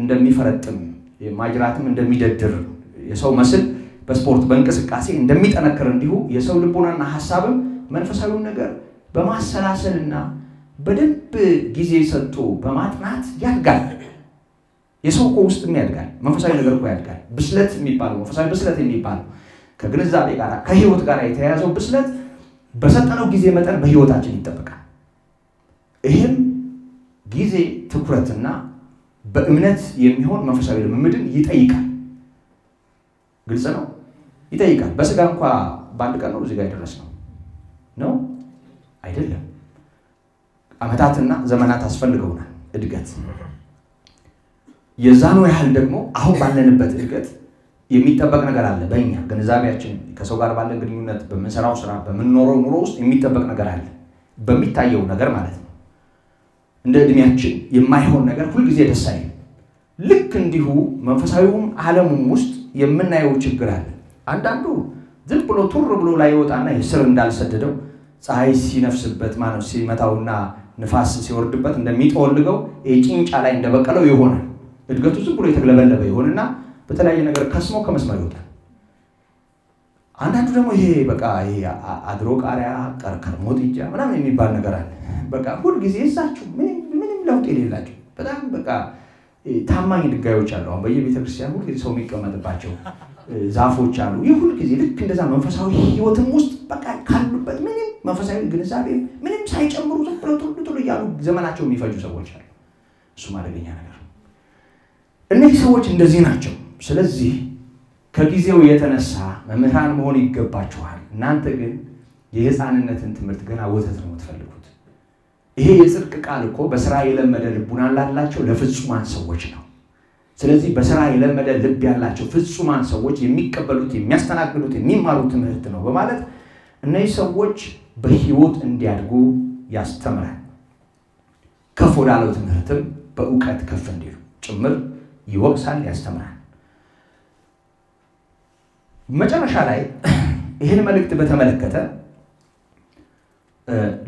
Speaker 1: እንደሚፈረጥም ማጅራትም እንደሚደድር የሰው መስል በስፖርት በእንቅስቃሴ እንደሚጠነክር እንዲሁ የሰው ልቦናና ሀሳብም መንፈሳዊውን ነገር በማሰላሰልና በደንብ ጊዜ ሰጥቶ በማጥናት ያድጋል። የሰው እኮ ውስጥም ያድጋል። መንፈሳዊ ነገር እኮ ያድጋል። ብስለት የሚባለው መንፈሳዊ ብስለት የሚባለው ከግንዛቤ ጋር ከህይወት ጋር የተያያዘው ብስለት በሰጠነው ጊዜ መጠን በህይወታችን ይጠበቃል። ይህም ጊዜ ትኩረትና በእምነት የሚሆን መንፈሳዊ ልምምድን ይጠይቃል። ግልጽ ነው፣ ይጠይቃል። በስጋ እንኳ በአንድ ቀን ነው እዚህ ጋር የደረስነው ነው አይደለም። ዓመታትና ዘመናት አስፈልገውናል እድገት። የዛኑ ያህል ደግሞ አሁን ባለንበት እድገት የሚጠበቅ ነገር አለ። በእኛ ግንዛቤያችን ከሰው ጋር ባለን ግንኙነት፣ በምንሰራው ስራ፣ በምንኖረው ኑሮ ውስጥ የሚጠበቅ ነገር አለ። በሚታየው ነገር ማለት ነው። እንደ እድሜያችን የማይሆን ነገር ሁልጊዜ ደስ አይልም። ልክ እንዲሁ መንፈሳዊውም ዓለሙም ውስጥ የምናየው ችግር አለ። አንዳንዱ ዝም ብሎ ቱር ብሎ ላይ ይወጣና ስር እንዳልሰደደው ፀሐይ ሲነፍስበት ማነው ሲመታውና ንፋስ ሲወርድበት እንደሚጠወልገው ጭንጫ ላይ እንደበቀለው ይሆናል። እድገቱ ዝም ብሎ የተግለበለበ ይሆንና በተለያየ ነገር ከስሞ ከመስመር ይወጣል። አንዳንዱ ደግሞ ይሄ በቃ ይሄ አድሮ ቃሪያ ከርሞ ጥጃ ምናምን የሚባል ነገር አለ። በቃ ሁልጊዜ እዛችሁ ምንም ለውጥ የሌላቸው በጣም በቃ ታማኝ ድንጋዮች አሉ። አሁን በየቤተ ክርስቲያን ሁልጊዜ ሰው የሚቀመጥባቸው ዛፎች አሉ። ይህ ሁልጊዜ ልክ እንደዛ መንፈሳዊ ሕይወትም ውስጥ በቃ ካሉበት ምንም መንፈሳዊ ግንዛቤ ምንም ሳይጨምሩ ዝም ብለው ቶሎ ቶሎ እያሉ ዘመናቸው የሚፈጁ ሰዎች አሉ። እሱም አደገኛ ነገር ነው። እነዚህ ሰዎች እንደዚህ ናቸው። ስለዚህ ከጊዜው የተነሳ መምህራን መሆን ይገባችኋል። እናንተ ግን የሕፃንነትን ትምህርት ገና ወተት ነው የምትፈልጉት። ይሄ የጽድቅ ቃል እኮ በስራ የለመደ ልቡና ላላቸው ለፍጹማን ሰዎች ነው። ስለዚህ በስራ የለመደ ልብ ያላቸው ፍጹማን ሰዎች የሚቀበሉት፣ የሚያስተናግዱት፣ የሚማሩት ትምህርት ነው በማለት እነዚህ ሰዎች በህይወት እንዲያድጉ ያስተምራል። ከፍ ወዳለው ትምህርትም በእውቀት ከፍ እንዲሉ ጭምር ይወቅሳል፣ ያስተምራል። መጨረሻ ላይ ይህን መልእክት በተመለከተ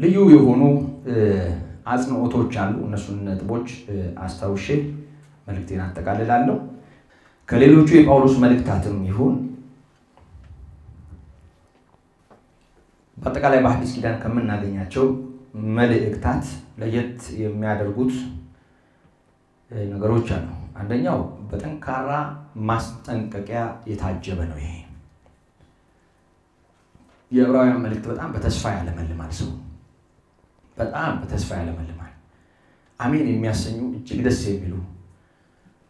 Speaker 1: ልዩ የሆኑ አጽንኦቶች አሉ። እነሱን ነጥቦች አስታውሼ መልእክቴን አጠቃልላለሁ። ከሌሎቹ የጳውሎስ መልእክታትም ይሁን በአጠቃላይ በአዲስ ኪዳን ከምናገኛቸው መልእክታት ለየት የሚያደርጉት ነገሮች አሉ። አንደኛው በጠንካራ ማስጠንቀቂያ የታጀበ ነው። ይሄ የዕብራውያን መልእክት በጣም በተስፋ ያለመልማል። ሰው በጣም በተስፋ ያለመልማል። አሜን የሚያሰኙ እጅግ ደስ የሚሉ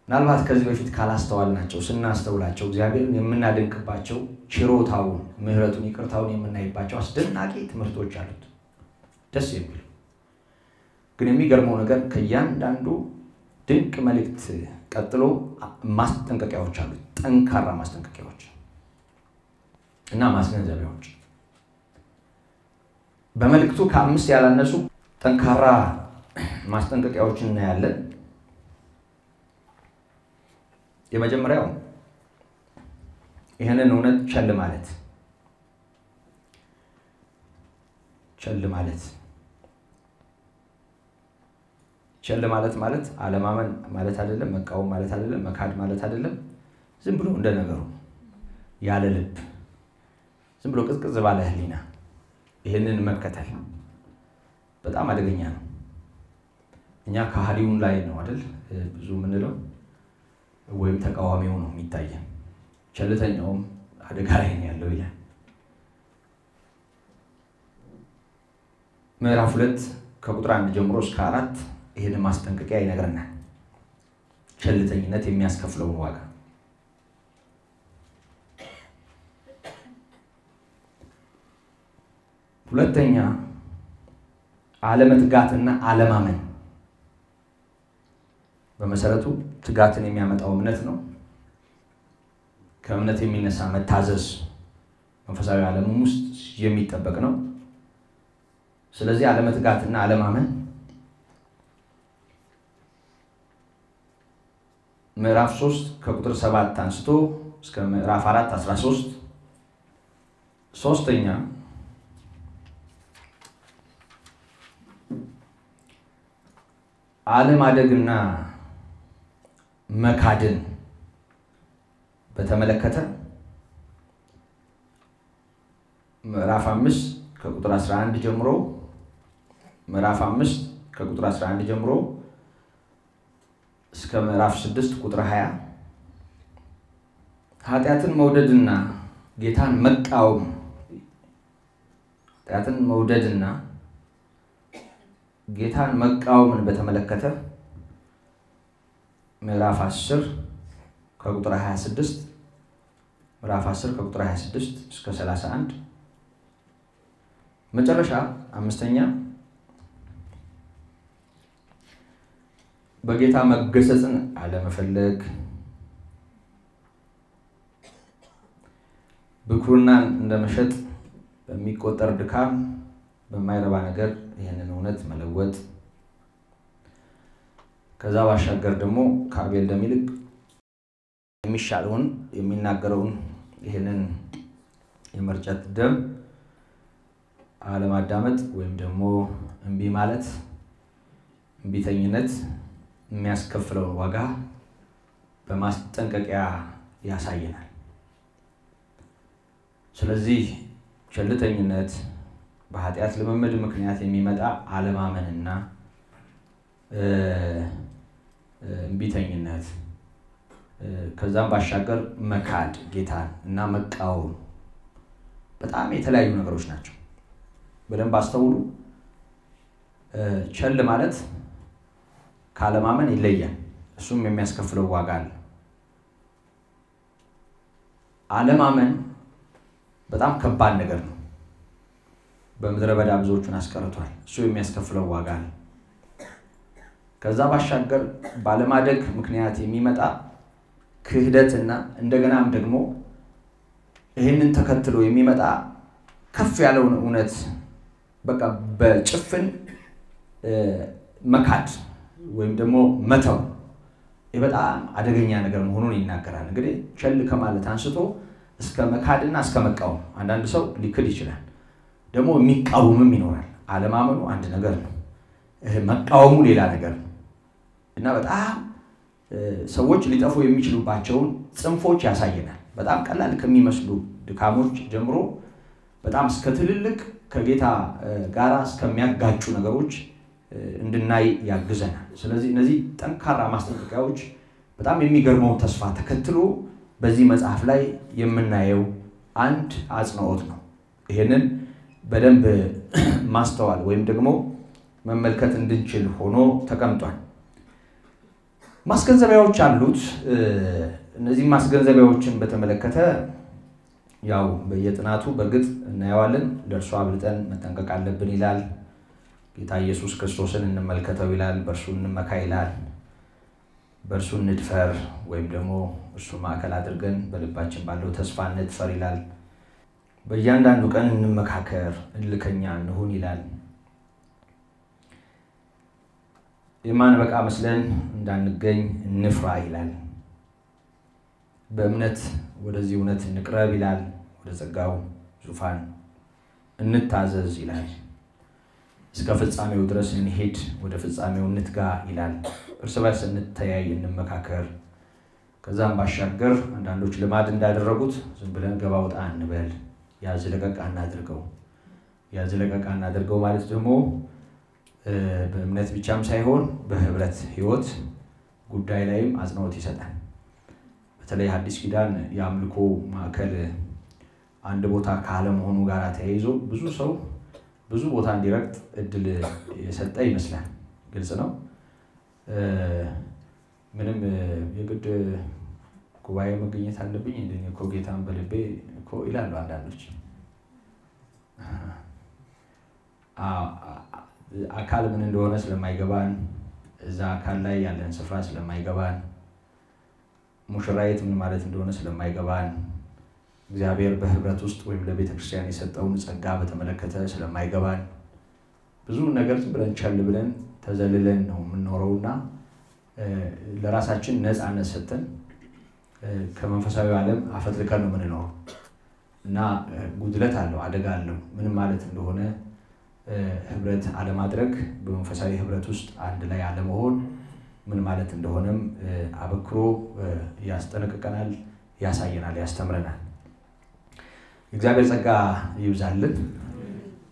Speaker 1: ምናልባት ከዚህ በፊት ካላስተዋልናቸው ስናስተውላቸው እግዚአብሔርን የምናደንቅባቸው ችሮታውን፣ ምሕረቱን፣ ይቅርታውን የምናይባቸው አስደናቂ ትምህርቶች አሉት። ደስ የሚሉ ግን የሚገርመው ነገር ከእያንዳንዱ ድንቅ መልእክት ቀጥሎ ማስጠንቀቂያዎች አሉት። ጠንካራ ማስጠንቀቂያዎች እና ማስገንዘቢያዎች በመልእክቱ ከአምስት ያላነሱ ጠንካራ ማስጠንቀቂያዎችን እናያለን። የመጀመሪያው ይህንን እውነት ቸል ማለት ቸል ማለት ቸል ማለት ማለት አለማመን ማለት አይደለም። መቃወም ማለት አይደለም። መካድ ማለት አይደለም። ዝም ብሎ እንደ ነገሩ ያለ ልብ ዝም ብሎ ቅዝቅዝ ባለ ሕሊና ይህንን መከተል በጣም አደገኛ ነው። እኛ ከሃዲውን ላይ ነው አይደል ብዙ የምንለው ወይም ተቃዋሚው ነው የሚታየን። ቸልተኛውም አደጋ ላይ ነው ያለው ይላል። ምዕራፍ ሁለት ከቁጥር አንድ ጀምሮ እስከ አራት ይህን ማስጠንቀቂያ ይነግረናል። ቸልተኝነት የሚያስከፍለውን ዋጋ ሁለተኛ አለመትጋትና አለማመን። በመሰረቱ ትጋትን የሚያመጣው እምነት ነው። ከእምነት የሚነሳ መታዘዝ መንፈሳዊ ዓለምም ውስጥ የሚጠበቅ ነው። ስለዚህ አለመትጋትና አለማመን ምዕራፍ 3 ከቁጥር 7 አንስቶ እስከ ምዕራፍ 4 13 ሶስተኛ አለማደግና መካድን በተመለከተ ምዕራፍ 5 ከቁጥር 11 ጀምሮ ምዕራፍ 5 ከቁጥር 11 ጀምሮ እስከ ምዕራፍ 6 ቁጥር 20 ኃጢአትን መውደድና ጌታን መቃወም። ኃጢአትን መውደድና ጌታን መቃወምን በተመለከተ ምዕራፍ 10 ከቁጥር 26 ምዕራፍ 10 ከቁጥር 26 እስከ 31 መጨረሻ አምስተኛ በጌታ መገሰጽን አለመፈለግ። ብኩርናን እንደመሸጥ በሚቆጠር ድካም በማይረባ ነገር ይህንን እውነት መለወጥ ከዛ ባሻገር ደግሞ ከአቤል ደም ይልቅ የሚሻለውን የሚናገረውን ይህንን የመርጨት ደም አለማዳመጥ ወይም ደግሞ እምቢ ማለት እምቢተኝነት የሚያስከፍለውን ዋጋ በማስጠንቀቂያ ያሳየናል። ስለዚህ ቸልተኝነት በኃጢአት ልምምድ ምክንያት የሚመጣ አለማመንና እምቢተኝነት ከዛም ባሻገር መካድ ጌታን እና መቃወም በጣም የተለያዩ ነገሮች ናቸው። በደንብ አስተውሉ። ቸል ማለት ካለማመን ይለያል። እሱም የሚያስከፍለው ዋጋ አለ። አለማመን በጣም ከባድ ነገር ነው። በምድረ በዳ ብዙዎቹን አስቀርቷል። እሱ የሚያስከፍለው ዋጋ አለ። ከዛ ባሻገር ባለማደግ ምክንያት የሚመጣ ክህደትና እንደገናም ደግሞ ይህንን ተከትሎ የሚመጣ ከፍ ያለውን እውነት በቃ በጭፍን መካድ ወይም ደግሞ መተው ይህ በጣም አደገኛ ነገር መሆኑን ይናገራል። እንግዲህ ቸል ከማለት አንስቶ እስከ መካድና እስከ መቃወም አንዳንድ ሰው ሊክድ ይችላል። ደግሞ የሚቃወምም ይኖራል። አለማመኑ አንድ ነገር ነው፣ መቃወሙ ሌላ ነገር ነው እና በጣም ሰዎች ሊጠፉ የሚችሉባቸውን ጽንፎች ያሳየናል። በጣም ቀላል ከሚመስሉ ድካሞች ጀምሮ በጣም እስከ ትልልቅ ከጌታ ጋር እስከሚያጋጩ ነገሮች እንድናይ ያግዘናል። ስለዚህ እነዚህ ጠንካራ ማስጠንቀቂያዎች በጣም የሚገርመውን ተስፋ ተከትሎ በዚህ መጽሐፍ ላይ የምናየው አንድ አጽንዖት ነው። ይህንን በደንብ ማስተዋል ወይም ደግሞ መመልከት እንድንችል ሆኖ ተቀምጧል። ማስገንዘቢያዎች አሉት። እነዚህ ማስገንዘቢያዎችን በተመለከተ ያው በየጥናቱ በእርግጥ እናየዋለን። ለእርሱ አብልጠን መጠንቀቅ አለብን ይላል። ጌታ ኢየሱስ ክርስቶስን እንመልከተው ይላል። በእርሱ እንመካ ይላል። በእርሱ እንድፈር ወይም ደግሞ እርሱ ማዕከል አድርገን በልባችን ባለው ተስፋ እንድፈር ይላል። በእያንዳንዱ ቀን እንመካከር፣ እልከኛ እንሁን ይላል። የማንበቃ መስለን እንዳንገኝ እንፍራ ይላል። በእምነት ወደዚህ እውነት እንቅረብ ይላል። ወደ ጸጋው ዙፋን እንታዘዝ ይላል። እስከ ፍጻሜው ድረስ እንሄድ፣ ወደ ፍጻሜው እንትጋ ይላል። እርስ በርስ እንተያይ፣ እንመካከር። ከዛም ባሻገር አንዳንዶች ልማድ እንዳደረጉት ዝም ብለን ገባ ወጣ እንበል፣ ያዝ ለቀቅ አናድርገው። ያዝ ለቀቅ አናድርገው ማለት ደግሞ በእምነት ብቻም ሳይሆን በህብረት ህይወት ጉዳይ ላይም አጽንኦት ይሰጣል። በተለይ ሐዲስ ኪዳን የአምልኮ ማዕከል አንድ ቦታ ካለመሆኑ ጋር ተያይዞ ብዙ ሰው ብዙ ቦታ እንዲረግጥ እድል የሰጠ ይመስላል። ግልጽ ነው። ምንም የግድ ጉባኤ መገኘት አለብኝ እኮ ጌታን በልቤ እኮ ይላሉ አንዳንዶች። አካል ምን እንደሆነ ስለማይገባን እዛ አካል ላይ ያለን ስፍራ ስለማይገባን ሙሽራይት ምን ማለት እንደሆነ ስለማይገባን እግዚአብሔር በህብረት ውስጥ ወይም ለቤተ ክርስቲያን የሰጠውን ጸጋ በተመለከተ ስለማይገባን ብዙ ነገር ዝም ብለን ቸል ብለን ተዘልለን ነው የምንኖረውና ለራሳችን ነፃነት ሰጥተን ከመንፈሳዊ ዓለም አፈትልከን ነው የምንኖረው እና ጉድለት አለው፣ አደጋ አለው። ምንም ማለት እንደሆነ ህብረት አለማድረግ፣ በመንፈሳዊ ህብረት ውስጥ አንድ ላይ አለመሆን ምን ማለት እንደሆነም አበክሮ ያስጠነቅቀናል፣ ያሳየናል፣ ያስተምረናል። እግዚአብሔር ጸጋ ይብዛልን።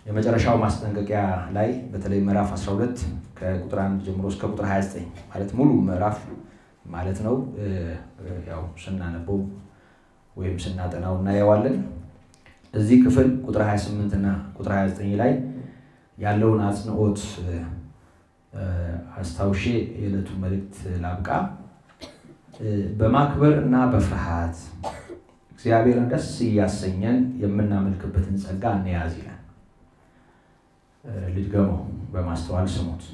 Speaker 1: የመጨረሻው ማስጠንቀቂያ ላይ በተለይ ምዕራፍ 12 ከቁጥር 1 ጀምሮ እስከ ቁጥር 29 ማለት ሙሉ ምዕራፍ ማለት ነው። ያው ስናነበው ወይም ስናጠናው እናየዋለን። እዚህ ክፍል ቁጥር 28 እና ቁጥር 29 ላይ ያለውን አጽንኦት አስታውሼ የዕለቱ መልእክት ላብቃ። በማክበር እና በፍርሃት እግዚአብሔርን ደስ እያሰኘን የምናመልክበትን ጸጋ እንያዝ ይላል። ልድገመው፣ በማስተዋል ስሙት።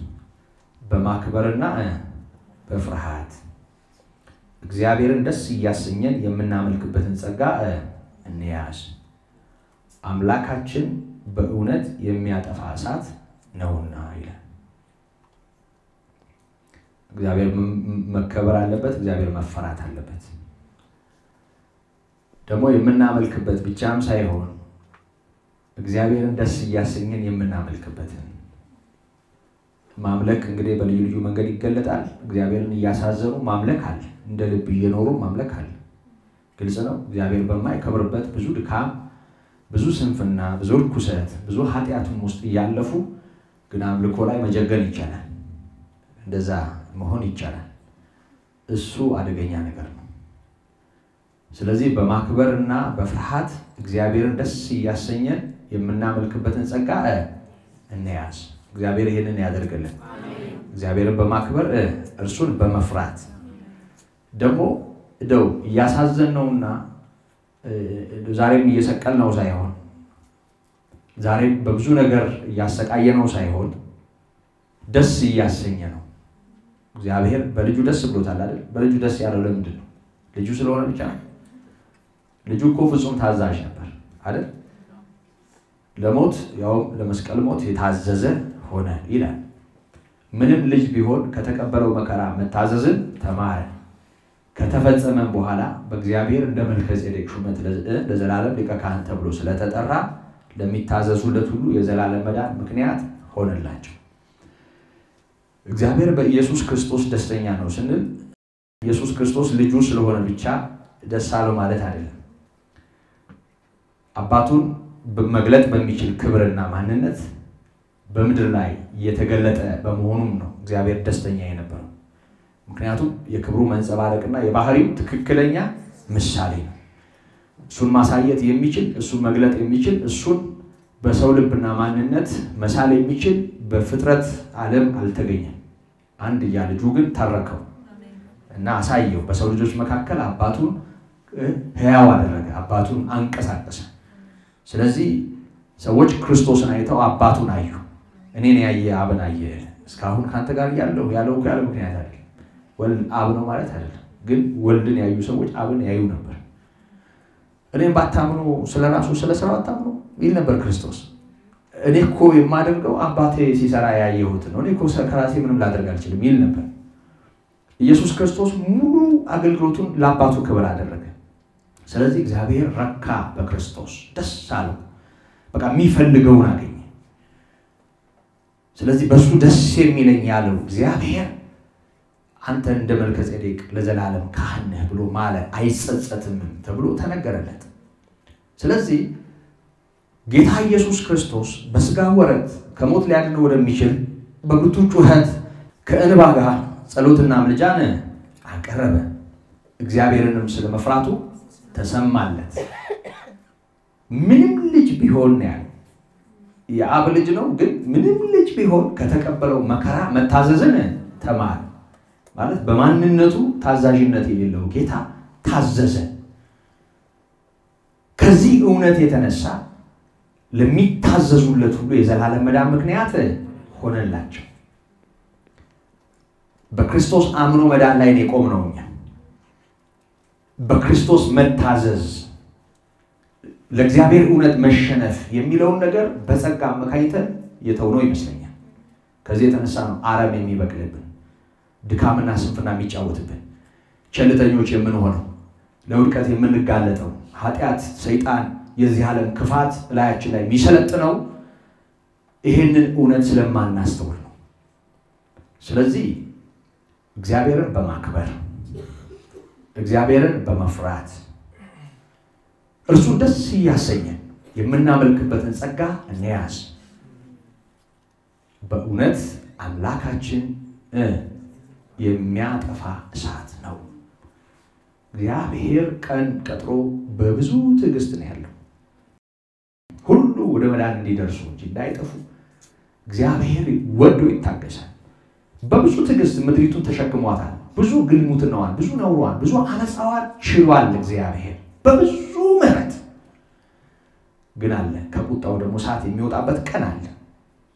Speaker 1: በማክበርና በፍርሃት እግዚአብሔርን ደስ እያሰኘን የምናመልክበትን ጸጋ እንያዝ። አምላካችን በእውነት የሚያጠፋ እሳት ነውና ይላል። እግዚአብሔር መከበር አለበት። እግዚአብሔር መፈራት አለበት። ደግሞ የምናመልክበት ብቻም ሳይሆን እግዚአብሔርን ደስ እያሰኘን የምናመልክበትን ማምለክ እንግዲህ በልዩ ልዩ መንገድ ይገለጣል። እግዚአብሔርን እያሳዘኑ ማምለክ አለ። እንደ ልብ እየኖሩ ማምለክ አለ። ግልጽ ነው። እግዚአብሔር በማይከብርበት ብዙ ድካም፣ ብዙ ስንፍና፣ ብዙ ርኩሰት፣ ብዙ ኃጢአቱም ውስጥ እያለፉ ግን አምልኮ ላይ መጀገን ይቻላል። እንደዛ መሆን ይቻላል። እሱ አደገኛ ነገር ነው። ስለዚህ በማክበር እና በፍርሃት እግዚአብሔርን ደስ እያሰኘን የምናመልክበትን ጸጋ እንያዝ። እግዚአብሔር ይህንን ያደርግልን። እግዚአብሔርን በማክበር እርሱን በመፍራት ደግሞ እንደው እያሳዘን ነውና ዛሬም እየሰቀል ነው ሳይሆን ዛሬም በብዙ ነገር እያሰቃየ ነው ሳይሆን ደስ እያሰኘ ነው። እግዚአብሔር በልጁ ደስ ብሎታል አይደል? በልጁ ደስ ያለው ለምንድን ነው? ልጁ ስለሆነ ብቻ ነው። ልጁ እኮ ፍጹም ታዛዥ ነበር አይደል? ለሞት ያውም ለመስቀል ሞት የታዘዘ ሆነ ይላል። ምንም ልጅ ቢሆን ከተቀበለው መከራ መታዘዝን ተማረ። ከተፈጸመም በኋላ በእግዚአብሔር እንደ መልከ ጼዴቅ ሹመት ለዘላለም ሊቀ ካህን ተብሎ ስለተጠራ ለሚታዘዙለት ሁሉ የዘላለም መዳን ምክንያት ሆነላቸው። እግዚአብሔር በኢየሱስ ክርስቶስ ደስተኛ ነው ስንል ኢየሱስ ክርስቶስ ልጁ ስለሆነ ብቻ ደስ አለው ማለት አይደለም። አባቱን መግለጥ በሚችል ክብርና ማንነት በምድር ላይ እየተገለጠ በመሆኑም ነው እግዚአብሔር ደስተኛ የነበረው። ምክንያቱም የክብሩ መንጸባረቅና የባህሪው ትክክለኛ ምሳሌ ነው። እሱን ማሳየት የሚችል እሱን መግለጥ የሚችል እሱን በሰው ልብና ማንነት መሳል የሚችል በፍጥረት ዓለም አልተገኘም። አንድያ ልጁ ግን ተረከው እና አሳየው። በሰው ልጆች መካከል አባቱን ሕያው አደረገ፣ አባቱን አንቀሳቀሰ። ስለዚህ ሰዎች ክርስቶስን አይተው አባቱን አዩ። እኔን ያየ አብን አየ። እስካሁን ከአንተ ጋር እያለሁ ያለው ያለ ምክንያት አይደለም። አብ ነው ማለት አይደለም። ግን ወልድን ያዩ ሰዎች አብን ያዩ ነበር። እኔም ባታምኑ ስለ ራሱ ስለ ስራው አታምኑ ይል ነበር ክርስቶስ። እኔ እኮ የማደርገው አባቴ ሲሰራ ያየሁት ነው። እኔ እኮ ከራሴ ምንም ላደርግ አልችልም ይል ነበር። ኢየሱስ ክርስቶስ ሙሉ አገልግሎቱን ለአባቱ ክብር አደረገ። ስለዚህ እግዚአብሔር ረካ በክርስቶስ ደስ አለው። በቃ የሚፈልገውን አገኘ። ስለዚህ በእሱ ደስ የሚለኝ ያለው እግዚአብሔር አንተ እንደ መልከ ጼዴቅ ለዘላለም ካህን ነህ ብሎ ማለ፣ አይጸጸትምም ተብሎ ተነገረለት። ስለዚህ ጌታ ኢየሱስ ክርስቶስ በስጋ ወረት ከሞት ሊያድነው ወደሚችል በብርቱ ጩኸት ከእንባ ጋር ጸሎትና ምልጃን አቀረበ። እግዚአብሔርንም ስለ መፍራቱ ተሰማለት። ምንም ልጅ ቢሆን ያለው። የአብ ልጅ ነው፣ ግን ምንም ልጅ ቢሆን ከተቀበለው መከራ መታዘዝን ተማረ። ማለት በማንነቱ ታዛዥነት የሌለው ጌታ ታዘዘ። ከዚህ እውነት የተነሳ ለሚታዘዙለት ሁሉ የዘላለም መዳን ምክንያት ሆነላቸው። በክርስቶስ አምኖ መዳን ላይ ነው እኛ። በክርስቶስ መታዘዝ ለእግዚአብሔር እውነት መሸነፍ የሚለውን ነገር በጸጋ አመካኝተን የተውነው ይመስለኛል። ከዚህ የተነሳ ነው አረም የሚበቅልብን፣ ድካምና ስንፍና የሚጫወትብን፣ ቸልተኞች የምንሆነው፣ ለውድቀት የምንጋለጠው፣ ኃጢአት፣ ሰይጣን፣ የዚህ ዓለም ክፋት እላያችን ላይ የሚሰለጥነው ይህንን እውነት ስለማናስተውል ነው። ስለዚህ እግዚአብሔርን በማክበር እግዚአብሔርን በመፍራት እርሱን ደስ እያሰኘን የምናመልክበትን ጸጋ እንያዝ። በእውነት አምላካችን የሚያጠፋ እሳት ነው። እግዚአብሔር ቀን ቀጥሮ በብዙ ትዕግስት ነው ያለው ሁሉ ወደ መዳን እንዲደርሱ እንጂ እንዳይጠፉ እግዚአብሔር ወዶ ይታገሳል። በብዙ ትዕግስት ምድሪቱን ተሸክሟታል። ብዙ ግልሙትናዋን፣ ብዙ ነውሯን፣ ብዙ አመፃዋን ችሏል እግዚአብሔር በብዙ ምሕረት ግን አለ። ከቁጣው ደግሞ እሳት የሚወጣበት ቀን አለ።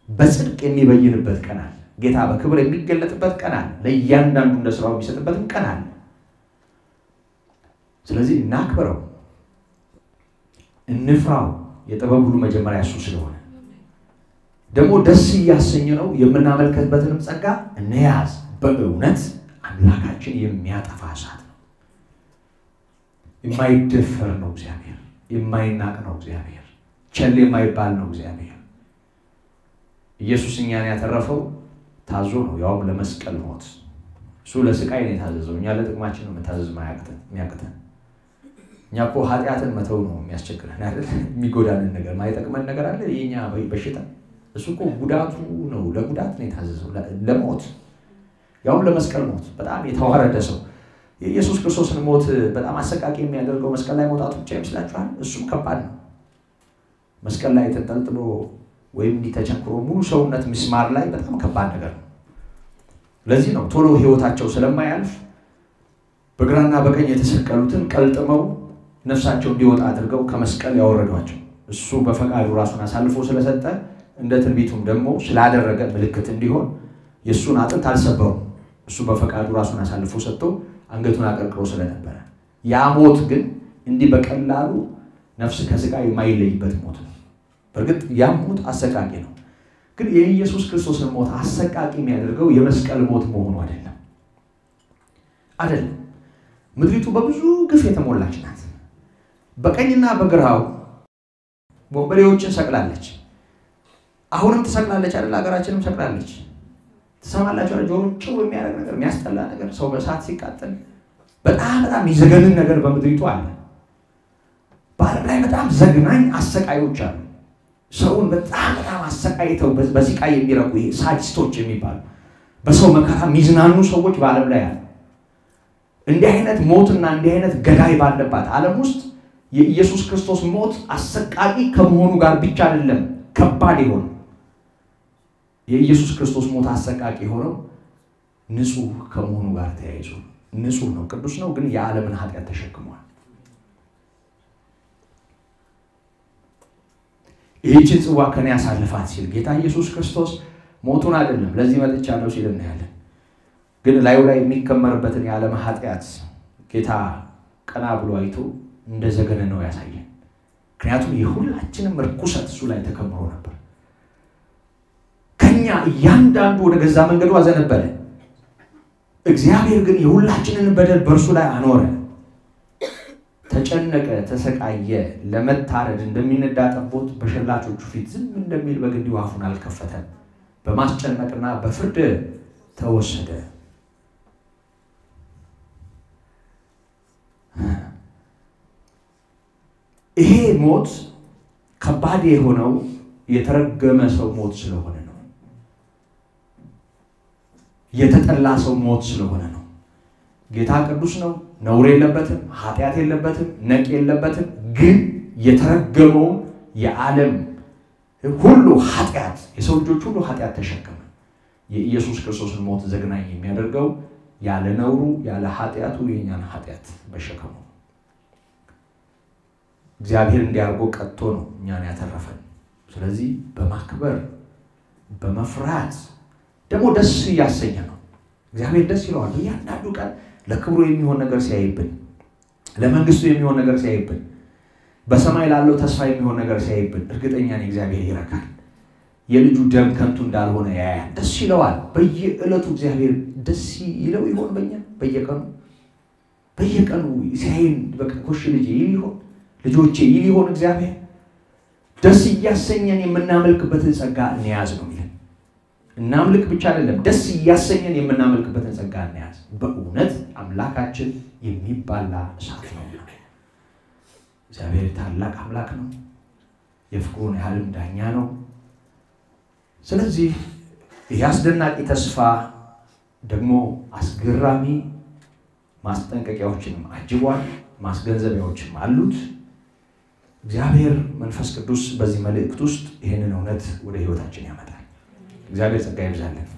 Speaker 1: በጽድቅ የሚበይንበት ቀን አለ። ጌታ በክብር የሚገለጥበት ቀን አለ። ለእያንዳንዱ እንደ ስራው የሚሰጥበትም ቀን አለ። ስለዚህ እናክብረው፣ እንፍራው። የጥበብ ሁሉ መጀመሪያ እሱ ስለሆነ ደግሞ ደስ እያሰኘ ነው። የምናመልከትበትንም ጸጋ እንያዝ። በእውነት አምላካችን የሚያጠፋ እሳት ነው። የማይደፈር ነው እግዚአብሔር። የማይናቅ ነው እግዚአብሔር። ቸል የማይባል ነው እግዚአብሔር። ኢየሱስ እኛን ያተረፈው ታዞ ነው፣ ያውም ለመስቀል ሞት። እሱ ለስቃይ ነው የታዘዘው። እኛ ለጥቅማችን ነው መታዘዝ የሚያቅተን። እኛ እኮ ኃጢአትን መተው ነው የሚያስቸግረን አይደል? የሚጎዳንን ነገር ማይጠቅመን ነገር አለ የኛ በሽታ። እሱ እኮ ጉዳቱ ነው፣ ለጉዳት ነው የታዘዘው፣ ለሞት ያውም ለመስቀል ሞት። በጣም የተዋረደ ሰው የኢየሱስ ክርስቶስን ሞት በጣም አሰቃቂ የሚያደርገው መስቀል ላይ መውጣቱ ብቻ ይመስላችኋል? እሱም ከባድ ነው። መስቀል ላይ ተንጠልጥሎ ወይም እንዲህ ተቸንክሮ ሙሉ ሰውነት ምስማር ላይ በጣም ከባድ ነገር ነው። ለዚህ ነው ቶሎ ሕይወታቸው ስለማያልፍ በግራና በቀኝ የተሰቀሉትን ቀልጥመው ነፍሳቸው እንዲወጣ አድርገው ከመስቀል ያወረዷቸው። እሱ በፈቃዱ ራሱን አሳልፎ ስለሰጠ እንደ ትንቢቱም ደግሞ ስላደረገ ምልክት እንዲሆን የእሱን አጥንት አልሰበሩም። እሱ በፈቃዱ ራሱን አሳልፎ ሰጥቶ አንገቱን አቀርቅሮ ስለነበረ ያ ሞት ግን እንዲህ በቀላሉ ነፍስ ከስጋ የማይለይበት ሞት ነው። በእርግጥ ያም ሞት አሰቃቂ ነው። ግን የኢየሱስ ክርስቶስን ሞት አሰቃቂ የሚያደርገው የመስቀል ሞት መሆኑ አይደለም አይደለም። ምድሪቱ በብዙ ግፍ የተሞላች ናት። በቀኝና በግራው ወንበዴዎችን ሰቅላለች። አሁንም ትሰቅላለች አይደል? ሀገራችንም ሰቅላለች። ትሰማላችሁ? ጆሮ ጭው የሚያደርግ ነገር፣ የሚያስጠላ ነገር፣ ሰው በእሳት ሲቃጠል በጣም በጣም የሚዘገንን ነገር በምድሪቱ አለ። በዓለም ላይ በጣም ዘግናኝ አሰቃዮች አሉ። ሰውን በጣም በጣም አሰቃይተው በሲቃይ የሚረቁ ይሄ ሳዲስቶች የሚባሉ በሰው መከራ የሚዝናኑ ሰዎች በዓለም ላይ አሉ። እንዲህ አይነት ሞትና እንዲህ አይነት ገዳይ ባለባት ዓለም ውስጥ የኢየሱስ ክርስቶስ ሞት አሰቃቂ ከመሆኑ ጋር ብቻ አይደለም ከባድ የሆነው የኢየሱስ ክርስቶስ ሞት አሰቃቂ የሆነው ንጹሕ ከመሆኑ ጋር ተያይዞ ንጹሕ ነው፣ ቅዱስ ነው፣ ግን የዓለምን ኃጢአት ተሸክሟል። ይህችን ጽዋ ከኔ ያሳልፋት ሲል ጌታ ኢየሱስ ክርስቶስ ሞቱን አይደለም ለዚህ መጥቻለሁ ሲል እናያለን። ግን ላዩ ላይ የሚከመርበትን የዓለም ኃጢአት ጌታ ቀና ብሎ አይቶ እንደ ዘገነ ነው ያሳየን። ምክንያቱም የሁላችንም ርኩሰት እሱ ላይ ተከምሮ ነበር። ከኛ እያንዳንዱ ወደ ገዛ መንገዱ አዘነበለ። እግዚአብሔር ግን የሁላችንን በደል በእርሱ ላይ አኖረ። ተጨነቀ፣ ተሰቃየ። ለመታረድ እንደሚነዳ ጠቦት በሸላቾቹ ፊት ዝም እንደሚል በግ እንዲሁ አፉን አልከፈተም። በማስጨነቅና በፍርድ ተወሰደ። ይሄ ሞት ከባድ የሆነው የተረገመ ሰው ሞት ስለሆነ ነው። የተጠላ ሰው ሞት ስለሆነ ነው። ጌታ ቅዱስ ነው፣ ነውር የለበትም፣ ኃጢአት የለበትም፣ ነቅ የለበትም። ግን የተረገመውን የዓለም ሁሉ ኃጢአት የሰው ልጆች ሁሉ ኃጢአት ተሸከመ። የኢየሱስ ክርስቶስን ሞት ዘግናኝ የሚያደርገው ያለ ነውሩ ያለ ኃጢአቱ የእኛን ኃጢአት መሸከሙ እግዚአብሔር እንዲያርጎ ቀጥቶ ነው እኛን ያተረፈን። ስለዚህ በማክበር በመፍራት ደግሞ ደስ እያሰኘ ነው። እግዚአብሔር ደስ ይለዋል። እያንዳንዱ ቀን ለክብሩ የሚሆን ነገር ሲያይብን፣ ለመንግስቱ የሚሆን ነገር ሲያይብን፣ በሰማይ ላለው ተስፋ የሚሆን ነገር ሲያይብን እርግጠኛ ነኝ እግዚአብሔር ይረካል። የልጁ ደም ከንቱ እንዳልሆነ ያያል፣ ደስ ይለዋል። በየዕለቱ እግዚአብሔር ደስ ይለው ይሆን? በኛ በየቀኑ በየቀኑ ሲያይን በቃ ኮሽ ልጄ ይል ይሆን? ልጆቼ ይል ይሆን? እግዚአብሔር ደስ እያሰኘን የምናመልክበትን ጸጋ እንያዝ ነው የሚለን። እናምልክ ብቻ አይደለም፣ ደስ እያሰኘን የምናመልክበትን ጸጋ እንያዝ። በእውነት አምላካችን የሚባላ እሳት ነው። እግዚአብሔር ታላቅ አምላክ ነው። የፍቅሩን ያህልም ዳኛ ነው። ስለዚህ ይህ አስደናቂ ተስፋ ደግሞ አስገራሚ ማስጠንቀቂያዎችንም አጅቧል፣ ማስገንዘቢያዎችም አሉት። እግዚአብሔር መንፈስ ቅዱስ በዚህ መልእክት ውስጥ ይህንን እውነት ወደ ሕይወታችን ያመጣል። እግዚአብሔር ጸጋ ይብዛለን።